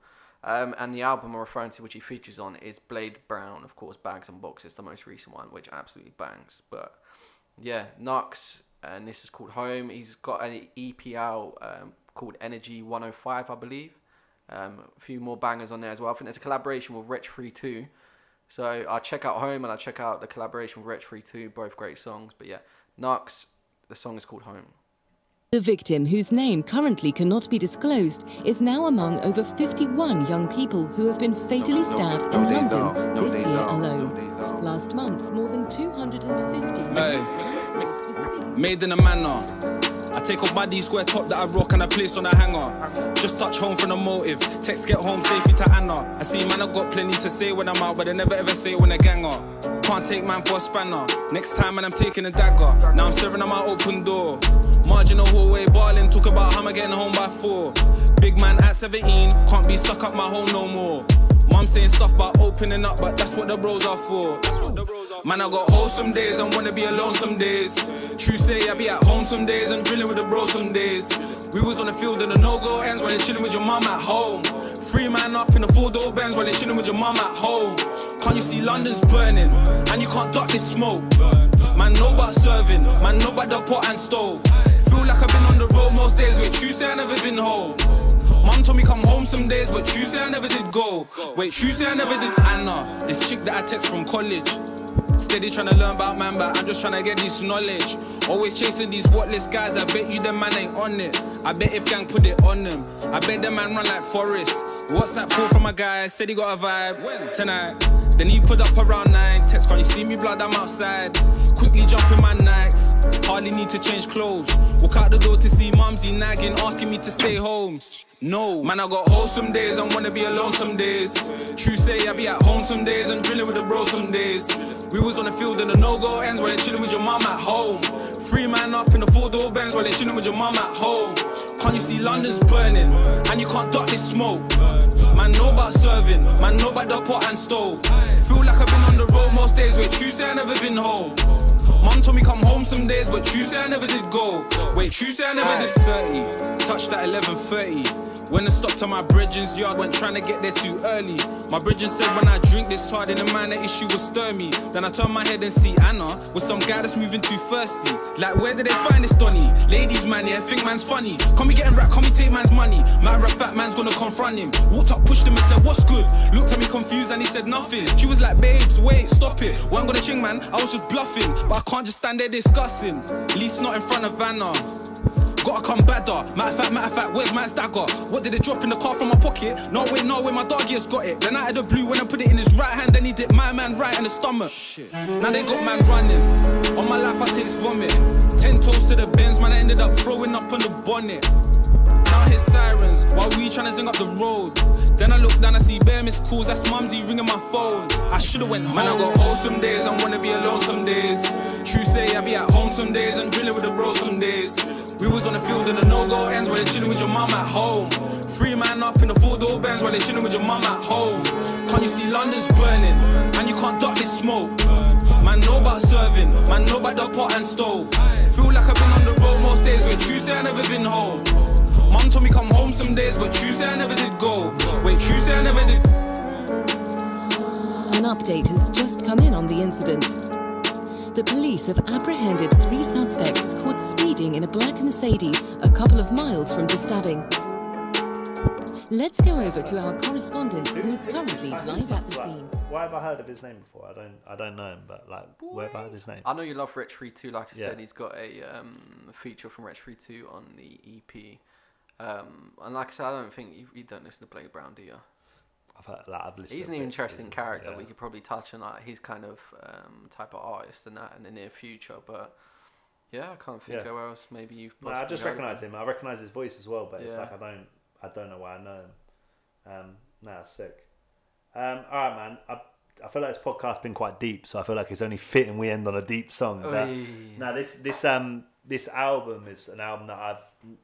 Um, and the album I'm referring to, which he features on, is Blade Brown, of course, Bags and Boxes, the most recent one, which absolutely bangs. But yeah, Knucks, and this is called Home. He's got an EP out um, called Energy 105, I believe. Um, a few more bangers on there as well. I think there's a collaboration with Wretch 32. So I'll check out Home and I'll check out the collaboration with Wretch 32, both great songs. But yeah, Knucks, the song is called Home. The victim, whose name currently cannot be disclosed, is now among over 51 young people who have been fatally No, no, stabbed no in London this year alone. Last month, more than 250 Hey. swords were seized. Made in a manner. I take off my D square top that I rock and I place on a hanger. Just touch home from the motive. Text get home safely to Anna. I see man, I got plenty to say when I'm out, but they never ever say when they gang up. Can't take man for a spanner. Next time, man, I'm taking a dagger. Now I'm staring at my open door. Marginal hallway, balling, talk about how I'm getting home by four. Big man at 17, can't be stuck up my home no more. Mom saying stuff about opening up, but that's what the bros are for. Man, I got wholesome days and wanna be alone some days. True say I be at home some days and drilling with the bros some days. We was on the field and the no-go ends while you're chilling with your mum at home. Three man up in the four-door Benz while you're chilling with your mum at home. Can't you see London's burning and you can't duck this smoke? Man, know about serving, man, know about the pot and stove. Feel like I've been on the road most days, wait, true say I never been home. Mum told me come home some days, but true say I never did go. Wait, true say I never did Anna, this chick that I text from college. Steady trying to learn about man, but I'm just trying to get this knowledge. Always chasing these worthless guys, I bet you the man ain't on it. I bet if gang put it on them, I bet the man run like Forrest. WhatsApp call from a guy, said he got a vibe tonight. Then he put up around nine. Text, can you see me blood? I'm outside. Quickly jump in my Nikes. Hardly need to change clothes. Walk out the door to see mumsy nagging, asking me to stay home. No, man, I got wholesome days and wanna be alone some days. True say I be at home some days and drilling with the bro some days. We was on the field and the no-go ends while you're chilling with your mom at home. Three man up in the four-door Benz while they're chilling with your mum at home. Can't you see London's burning and you can't duck this smoke? Man, know about serving, man, know about the pot and stove. Feel like I've been on the road most days, wait, true say I never been home. Mum told me come home some days, but true say I never did go. Wait, true say I never did 30. Touched at 11:30. When I stopped at my bridging's yard, went trying to get there too early. My bridging said when I drink this hard, in the man issue will stir me. Then I turn my head and see Anna with some guy that's moving too thirsty. Like where did they find this Donny? Ladies man, yeah, think man's funny. Come me getting rap, come me take man's money. My rap fat man's gonna confront him. Walked up, pushed him and said, What's good? Looked at me confused and he said nothing. She was like, Babes, wait, stop it. I'm gonna ching man, I was just bluffing, but I can't just stand there discussing. At least not in front of Anna. Gotta come badder. Matter of fact, matter of fact, where's my stagger? What did it drop in the car from my pocket? No way, no way, my doggy has got it. Then out of the blue, when I put it in his right hand, then he did my man right in the stomach. Shit. Now they got man running. On my life, I taste vomit. Ten toes to the bends, man, I ended up throwing up on the bonnet. Now I hear sirens while we tryna zing up the road. Then I look down, I see bare missed calls. That's mumsy ringing my phone. I should've went home. Man, I got wholesome days I wanna be alone some days. True say I be at home some days and drilling with the bros some days. We was on the field in the no-go ends while they chilling with your mum at home. Three man up in the four-door Benz while they chilling with your mum at home. Can't you see London's burning and you can't duck this smoke? Man, know about serving, man, know about the pot and stove. Feel like I've been on the road most days, but true say I never been home. Mum told me come home some days, but true say I never did go. Wait, true say I never did. An update has just come in on the incident. The police have apprehended three suspects caught speeding in a black Mercedes a couple of miles from the stabbing. Let's go over to our correspondent who is currently live at the scene. Why have I heard of his name before? I don't. I don't know him, but like, where have I heard his name? I know you love Wretch 32, like I Yeah. said, he's got a um, feature from Wretch 32 on the EP. Um, and like I said, I don't think you, you don't listen to Blade Brown, do you? I've heard, I've listened. He's an interesting character. yeah. We could probably touch on like his kind of um, type of artist and that in the near future. But yeah, I can't think Yeah. of where else maybe you've. No, I just recognise him. I recognise his voice as well, but it's like I don't. I don't know why I know him. Um, nah, sick. Um, all right, man. I, I feel like this podcast's been quite deep, so I feel like it's only fitting we end on a deep song. Now, no, this this um this album is an album that I've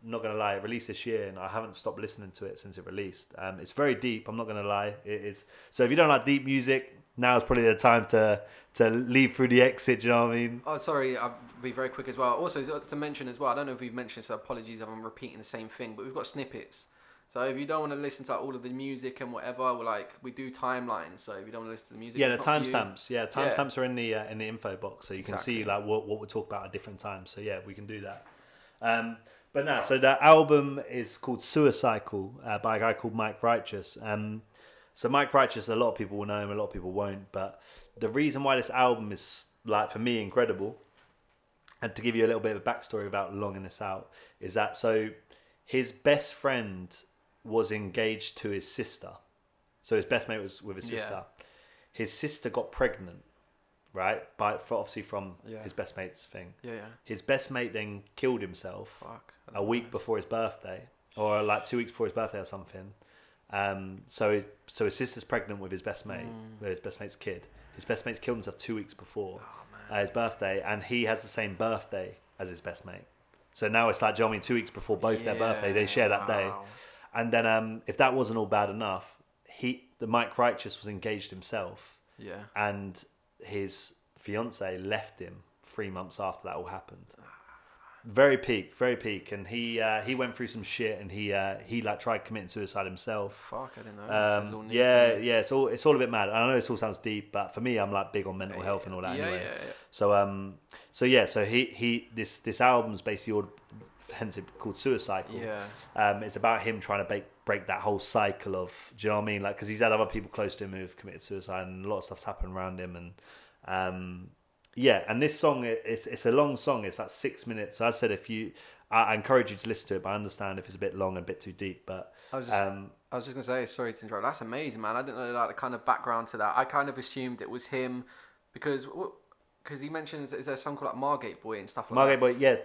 not gonna lie it released this year, and I haven't stopped listening to it since it released. Um, it's very deep. I'm not gonna lie. It is. So if you don't like deep music, now is probably the time to to leave through the exit. Do you know what I mean? Oh, sorry, I'll be very quick as well. Also, to- mention as well, I don't know if we've mentioned this, so apologies if I'm repeating the same thing, but we've got snippets. So if you don't want to listen to all of the music and whatever, we're like we do timelines. So if you don't want to listen to the music, Yeah, the it's not for you. timestamps. Yeah, timestamps are in the uh, in the info box, so you can see like what what we talk about at different times. So yeah, we can do that. Um, but no, so the album is called Suicycle uh, by a guy called Mic Righteous. Um, so Mic Righteous, a lot of people will know him, a lot of people won't. But the reason why this album is like for me incredible, and to give you a little bit of a backstory about longing this out, is that so his best friend was engaged to his sister. So his best mate was with his Yeah. sister. His sister got pregnant, right? By for obviously from Yeah. his best mate's thing. Yeah, yeah. His best mate then killed himself Fuck. A week know. before his birthday, or like two weeks before his birthday or something. Um, so his, so his sister's pregnant with his best mate, Mm. with his best mate's kid. His best mate's killed himself two weeks before Oh, uh, his birthday, and he has the same birthday as his best mate. So now it's like, do you know I mean? Two weeks before both their birthday, they share that day. And then, um, if that wasn't all bad enough, he, the Mic Righteous, was engaged himself, Yeah. and his fiance left him three months after that all happened. Very peak, very peak, and he uh, he went through some shit, and he uh, he like tried committing suicide himself. Fuck, I didn't know. Um, yeah, yeah, it's all it's all a bit mad. I know this all sounds deep, but for me, I'm like big on mental Yeah, health and all that yeah, anyway. yeah, yeah. So um, so yeah, so he he this this album's basically all hence it called Suicide. Yeah. Um, it's about him trying to break break that whole cycle of, do you know what I mean? Like, because he's had other people close to him who've committed suicide, and a lot of stuff's happened around him, and um, yeah. And this song, it's it's a long song. It's like six minutes. So I said, if you, I, encourage you to listen to it, but I understand if it's a bit long and a bit too deep. But I was just, um, I was just gonna say, sorry to interrupt. That's amazing, man. I didn't know like the kind of background to that. I kind of assumed it was him because because he mentions is there a song called like Margate Boy and stuff like Margate that. Boy, yeah.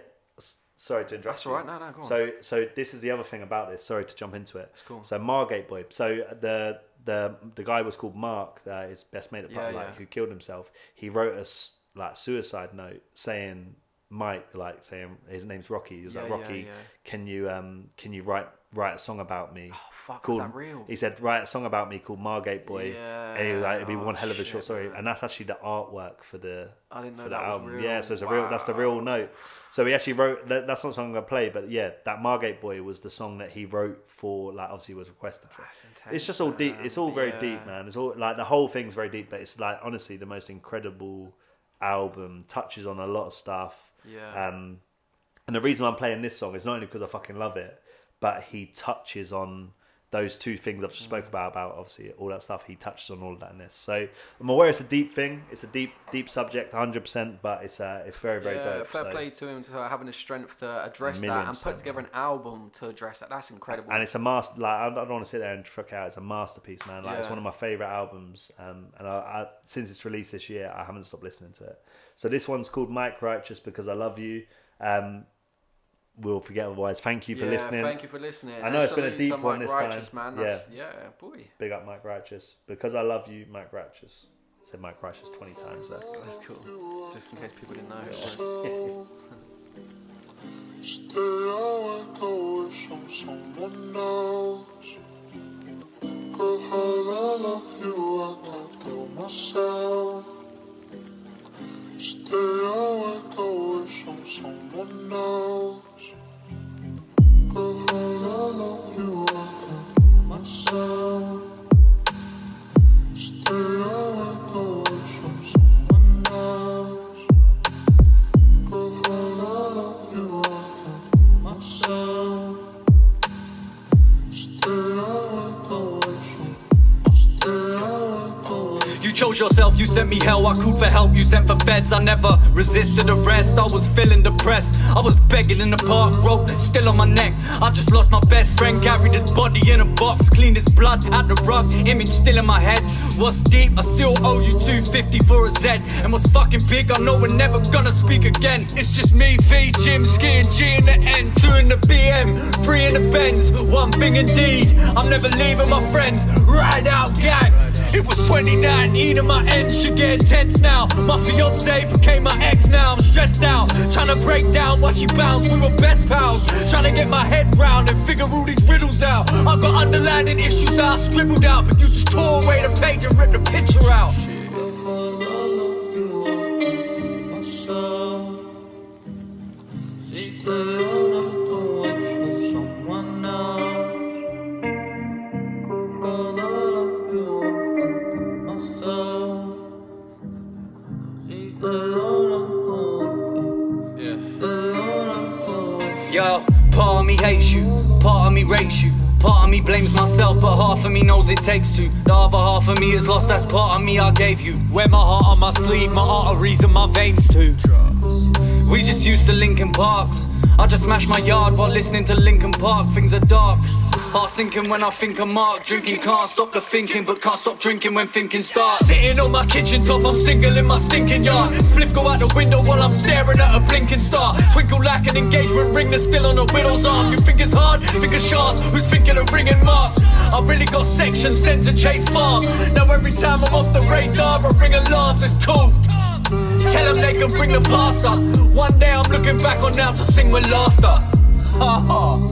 Sorry to interrupt. That's all right. No, no, go on. So, so this is the other thing about this. Sorry to jump into it. It's cool. So Margate Boy. So the the the guy was called Mark, uh, his best mate at Yeah, Put like yeah. who killed himself. He wrote us like suicide note saying Mike, like saying his name's Rocky. He was Yeah, like yeah, Rocky, yeah. can you um can you write write a song about me? Oh, fuck, called, was that real? He said write a song about me called Margate Boy. and he was like, it'd be Yeah, one oh, hell of a shit, short story. man. And that's actually the artwork for the I didn't know for that was album. real. Yeah, so it's a real. That's the real note. So he actually wrote. That, that's not something I'm gonna play, but yeah, that Margate Boy was the song that he wrote for. Like, obviously, was requested for. That's It's just all deep. man. It's all very Yeah. deep, man. It's all like the whole thing's very deep, but it's like honestly the most incredible album. Touches on a lot of stuff. Yeah. Um, and the reason I'm playing this song is not only because I fucking love it, but he touches on those two things I've just spoke about, about obviously all that stuff, he touches on all of that in this. So I'm aware it's a deep thing. It's a deep, deep subject, 100%, but it's uh, it's very, very yeah, dope. fair so- play to him for having the strength to address that and put together an album to address that. That's incredible. and it's a master. Like I don't want to sit there and fuck out. It's a masterpiece, man. Like it's one of my favorite albums. Um, and I, I, since it's released this year, I haven't stopped listening to it. So this one's called Mic Righteous because I love you. Um, we'll forget otherwise. Thank you for yeah, listening. Thank you for listening. I know And it's been a deep to one Mike this time. Man. Yeah. That's, yeah, boy. Big up Mic Righteous because I love you, Mic Righteous. I said Mic Righteous twenty times there. That's cool. Just in case people didn't know who it was. Stay awake, I wish someone else. Cause I love you, I can't kill myself. Stay awake, I wish someone else. Stay awake, I yourself, you sent me hell. I called for help, you sent for feds. I never resisted arrest. I was feeling depressed. I was begging in the park, rope still on my neck. I just lost my best friend, carried his body in a box, cleaned his blood out the rug. Image still in my head. What's deep? I still owe you 250 for a Z. And what's fucking big? I know we're never gonna speak again. It's just me, V, Jim, Ski, and G in the N, two in the BM, three in the Benz. One thing indeed, I'm never leaving my friends. Ride out, gang. It was 2019 and my end should get intense now. My fiance became my ex now. I'm stressed out, trying to break down why she bounced. We were best pals, trying to get my head round and figure all these riddles out. I've got underlying issues that I scribbled out, but you just tore away the page and ripped the picture out. Cause half of me knows it takes two. The other half of me is lost, that's part of me I gave you. Wear my heart on my sleeve, my arteries and my veins too. We just used to Linkin Parks. I just smash my yard while listening to Linkin Park. Things are dark. Heart sinking when I think of Mark. Drinking can't stop the thinking, but can't stop drinking when thinking starts. Sitting on my kitchen top, I'm single in my stinking yard. Spliff go out the window while I'm staring at a blinking star. Twinkle like an engagement ring that's still on a widow's arm. You think it's hard? Think of Shars, who's thinking of ringing Mark? I really got sections sent to Chase Farm. Now every time I'm off the radar, I ring alarms. It's cool. Tell them they can bring the pasta. One day I'm looking back on now to sing with laughter. Ha ha.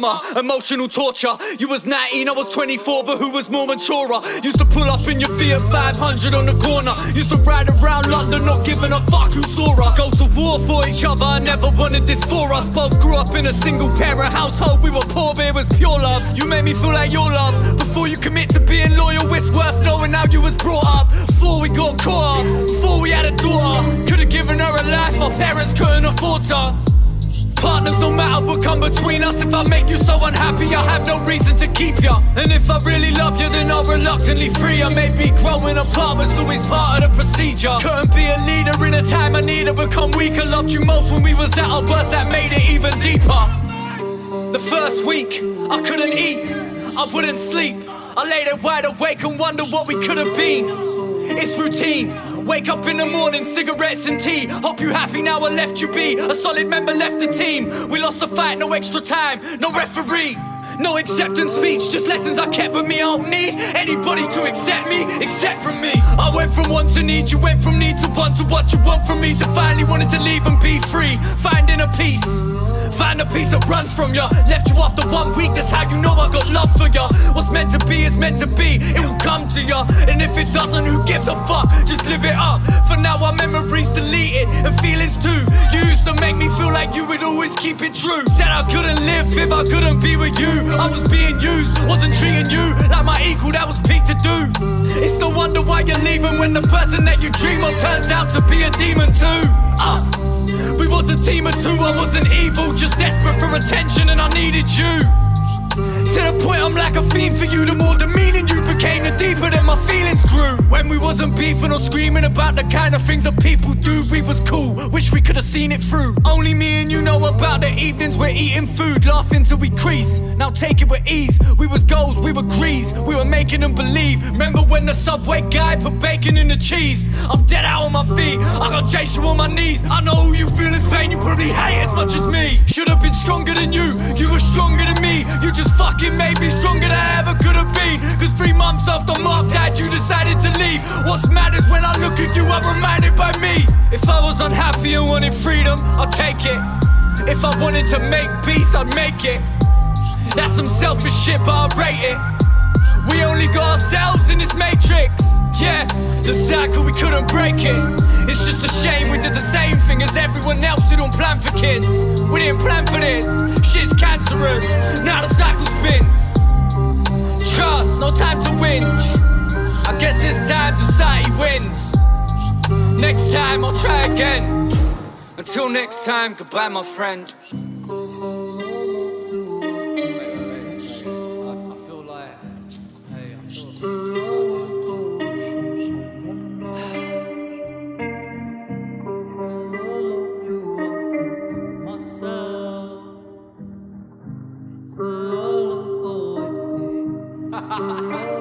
Trauma, emotional torture. You was 19, I was 24, but who was more mature? Used to pull up in your Fiat 500 on the corner. Used to ride around London, not giving a fuck who saw us. Go to war for each other, I never wanted this for us. Both grew up in a single parent household, we were poor, but it was pure love. You made me feel like your love. Before you commit to being loyal, it's worth knowing how you was brought up. Before we got caught up, before we had a daughter. Could've given her a life, our parents couldn't afford her. Partners, no matter what come between us. If I make you so unhappy, I have no reason to keep ya. And if I really love you, then I'll reluctantly free ya. Maybe growing apart was always part of the procedure. Couldn't be a leader in a time I need to become weaker. Loved you most when we was at our worst, that made it even deeper. The first week, I couldn't eat, I wouldn't sleep. I lay there wide awake and wonder what we could have been. It's routine. Wake up in the morning, cigarettes and tea. Hope you happy now I left you be. A solid member left the team. We lost the fight, no extra time, no referee. No acceptance speech, just lessons I kept with me. I don't need anybody to accept me except from me. I went from want to need, you went from need to want to what you want from me. To finally wanting to leave and be free, finding a peace. Find a piece that runs from ya. Left you after one week, that's how you know I got love for ya. What's meant to be is meant to be, it will come to ya. And if it doesn't, who gives a fuck? Just live it up. For now, our memories deleted and feelings too. You used to make me feel like you would always keep it true. Said I couldn't live if I couldn't be with you. I was being used, wasn't treating you like my equal, that was peak to do. It's no wonder why you're leaving when the person that you dream of turns out to be a demon too. Uh. Was a team of two, I wasn't evil, just desperate for attention and I needed you. To the point I'm like a fiend for you, the more demeaning you became, the deeper that my feelings grew. When we wasn't beefing or screaming about the kind of things that people do, we was cool. Wish we could have seen it through. Only me and you know about the evenings we're eating food, laughing till we crease. Now take it with ease. We was goals, we were grease, we were making them believe. Remember when the subway guy put bacon in the cheese? I'm dead out on my feet, I got chase you on my knees. I know who you feel is pain, you probably hate as much as me. Should have been stronger than you, you were stronger than me. You just fucking made me stronger than I ever could have been. Cause three months after Mark died, you decided to leave. What's is when I look at you, I'm reminded by me. If I was unhappy and wanted freedom, I'll take it. If I wanted to make peace, I'd make it. That's some selfish shit, but I rate it. We only got ourselves in this matrix. Yeah, the cycle, we couldn't break it. It's just a shame we did the same thing as everyone else who don't plan for kids. We didn't plan for this. Shit's cancerous. Now the cycle spins. Trust, no time to whinge. I guess this time society wins. Next time I'll try again. Until next time, goodbye, my friend. Música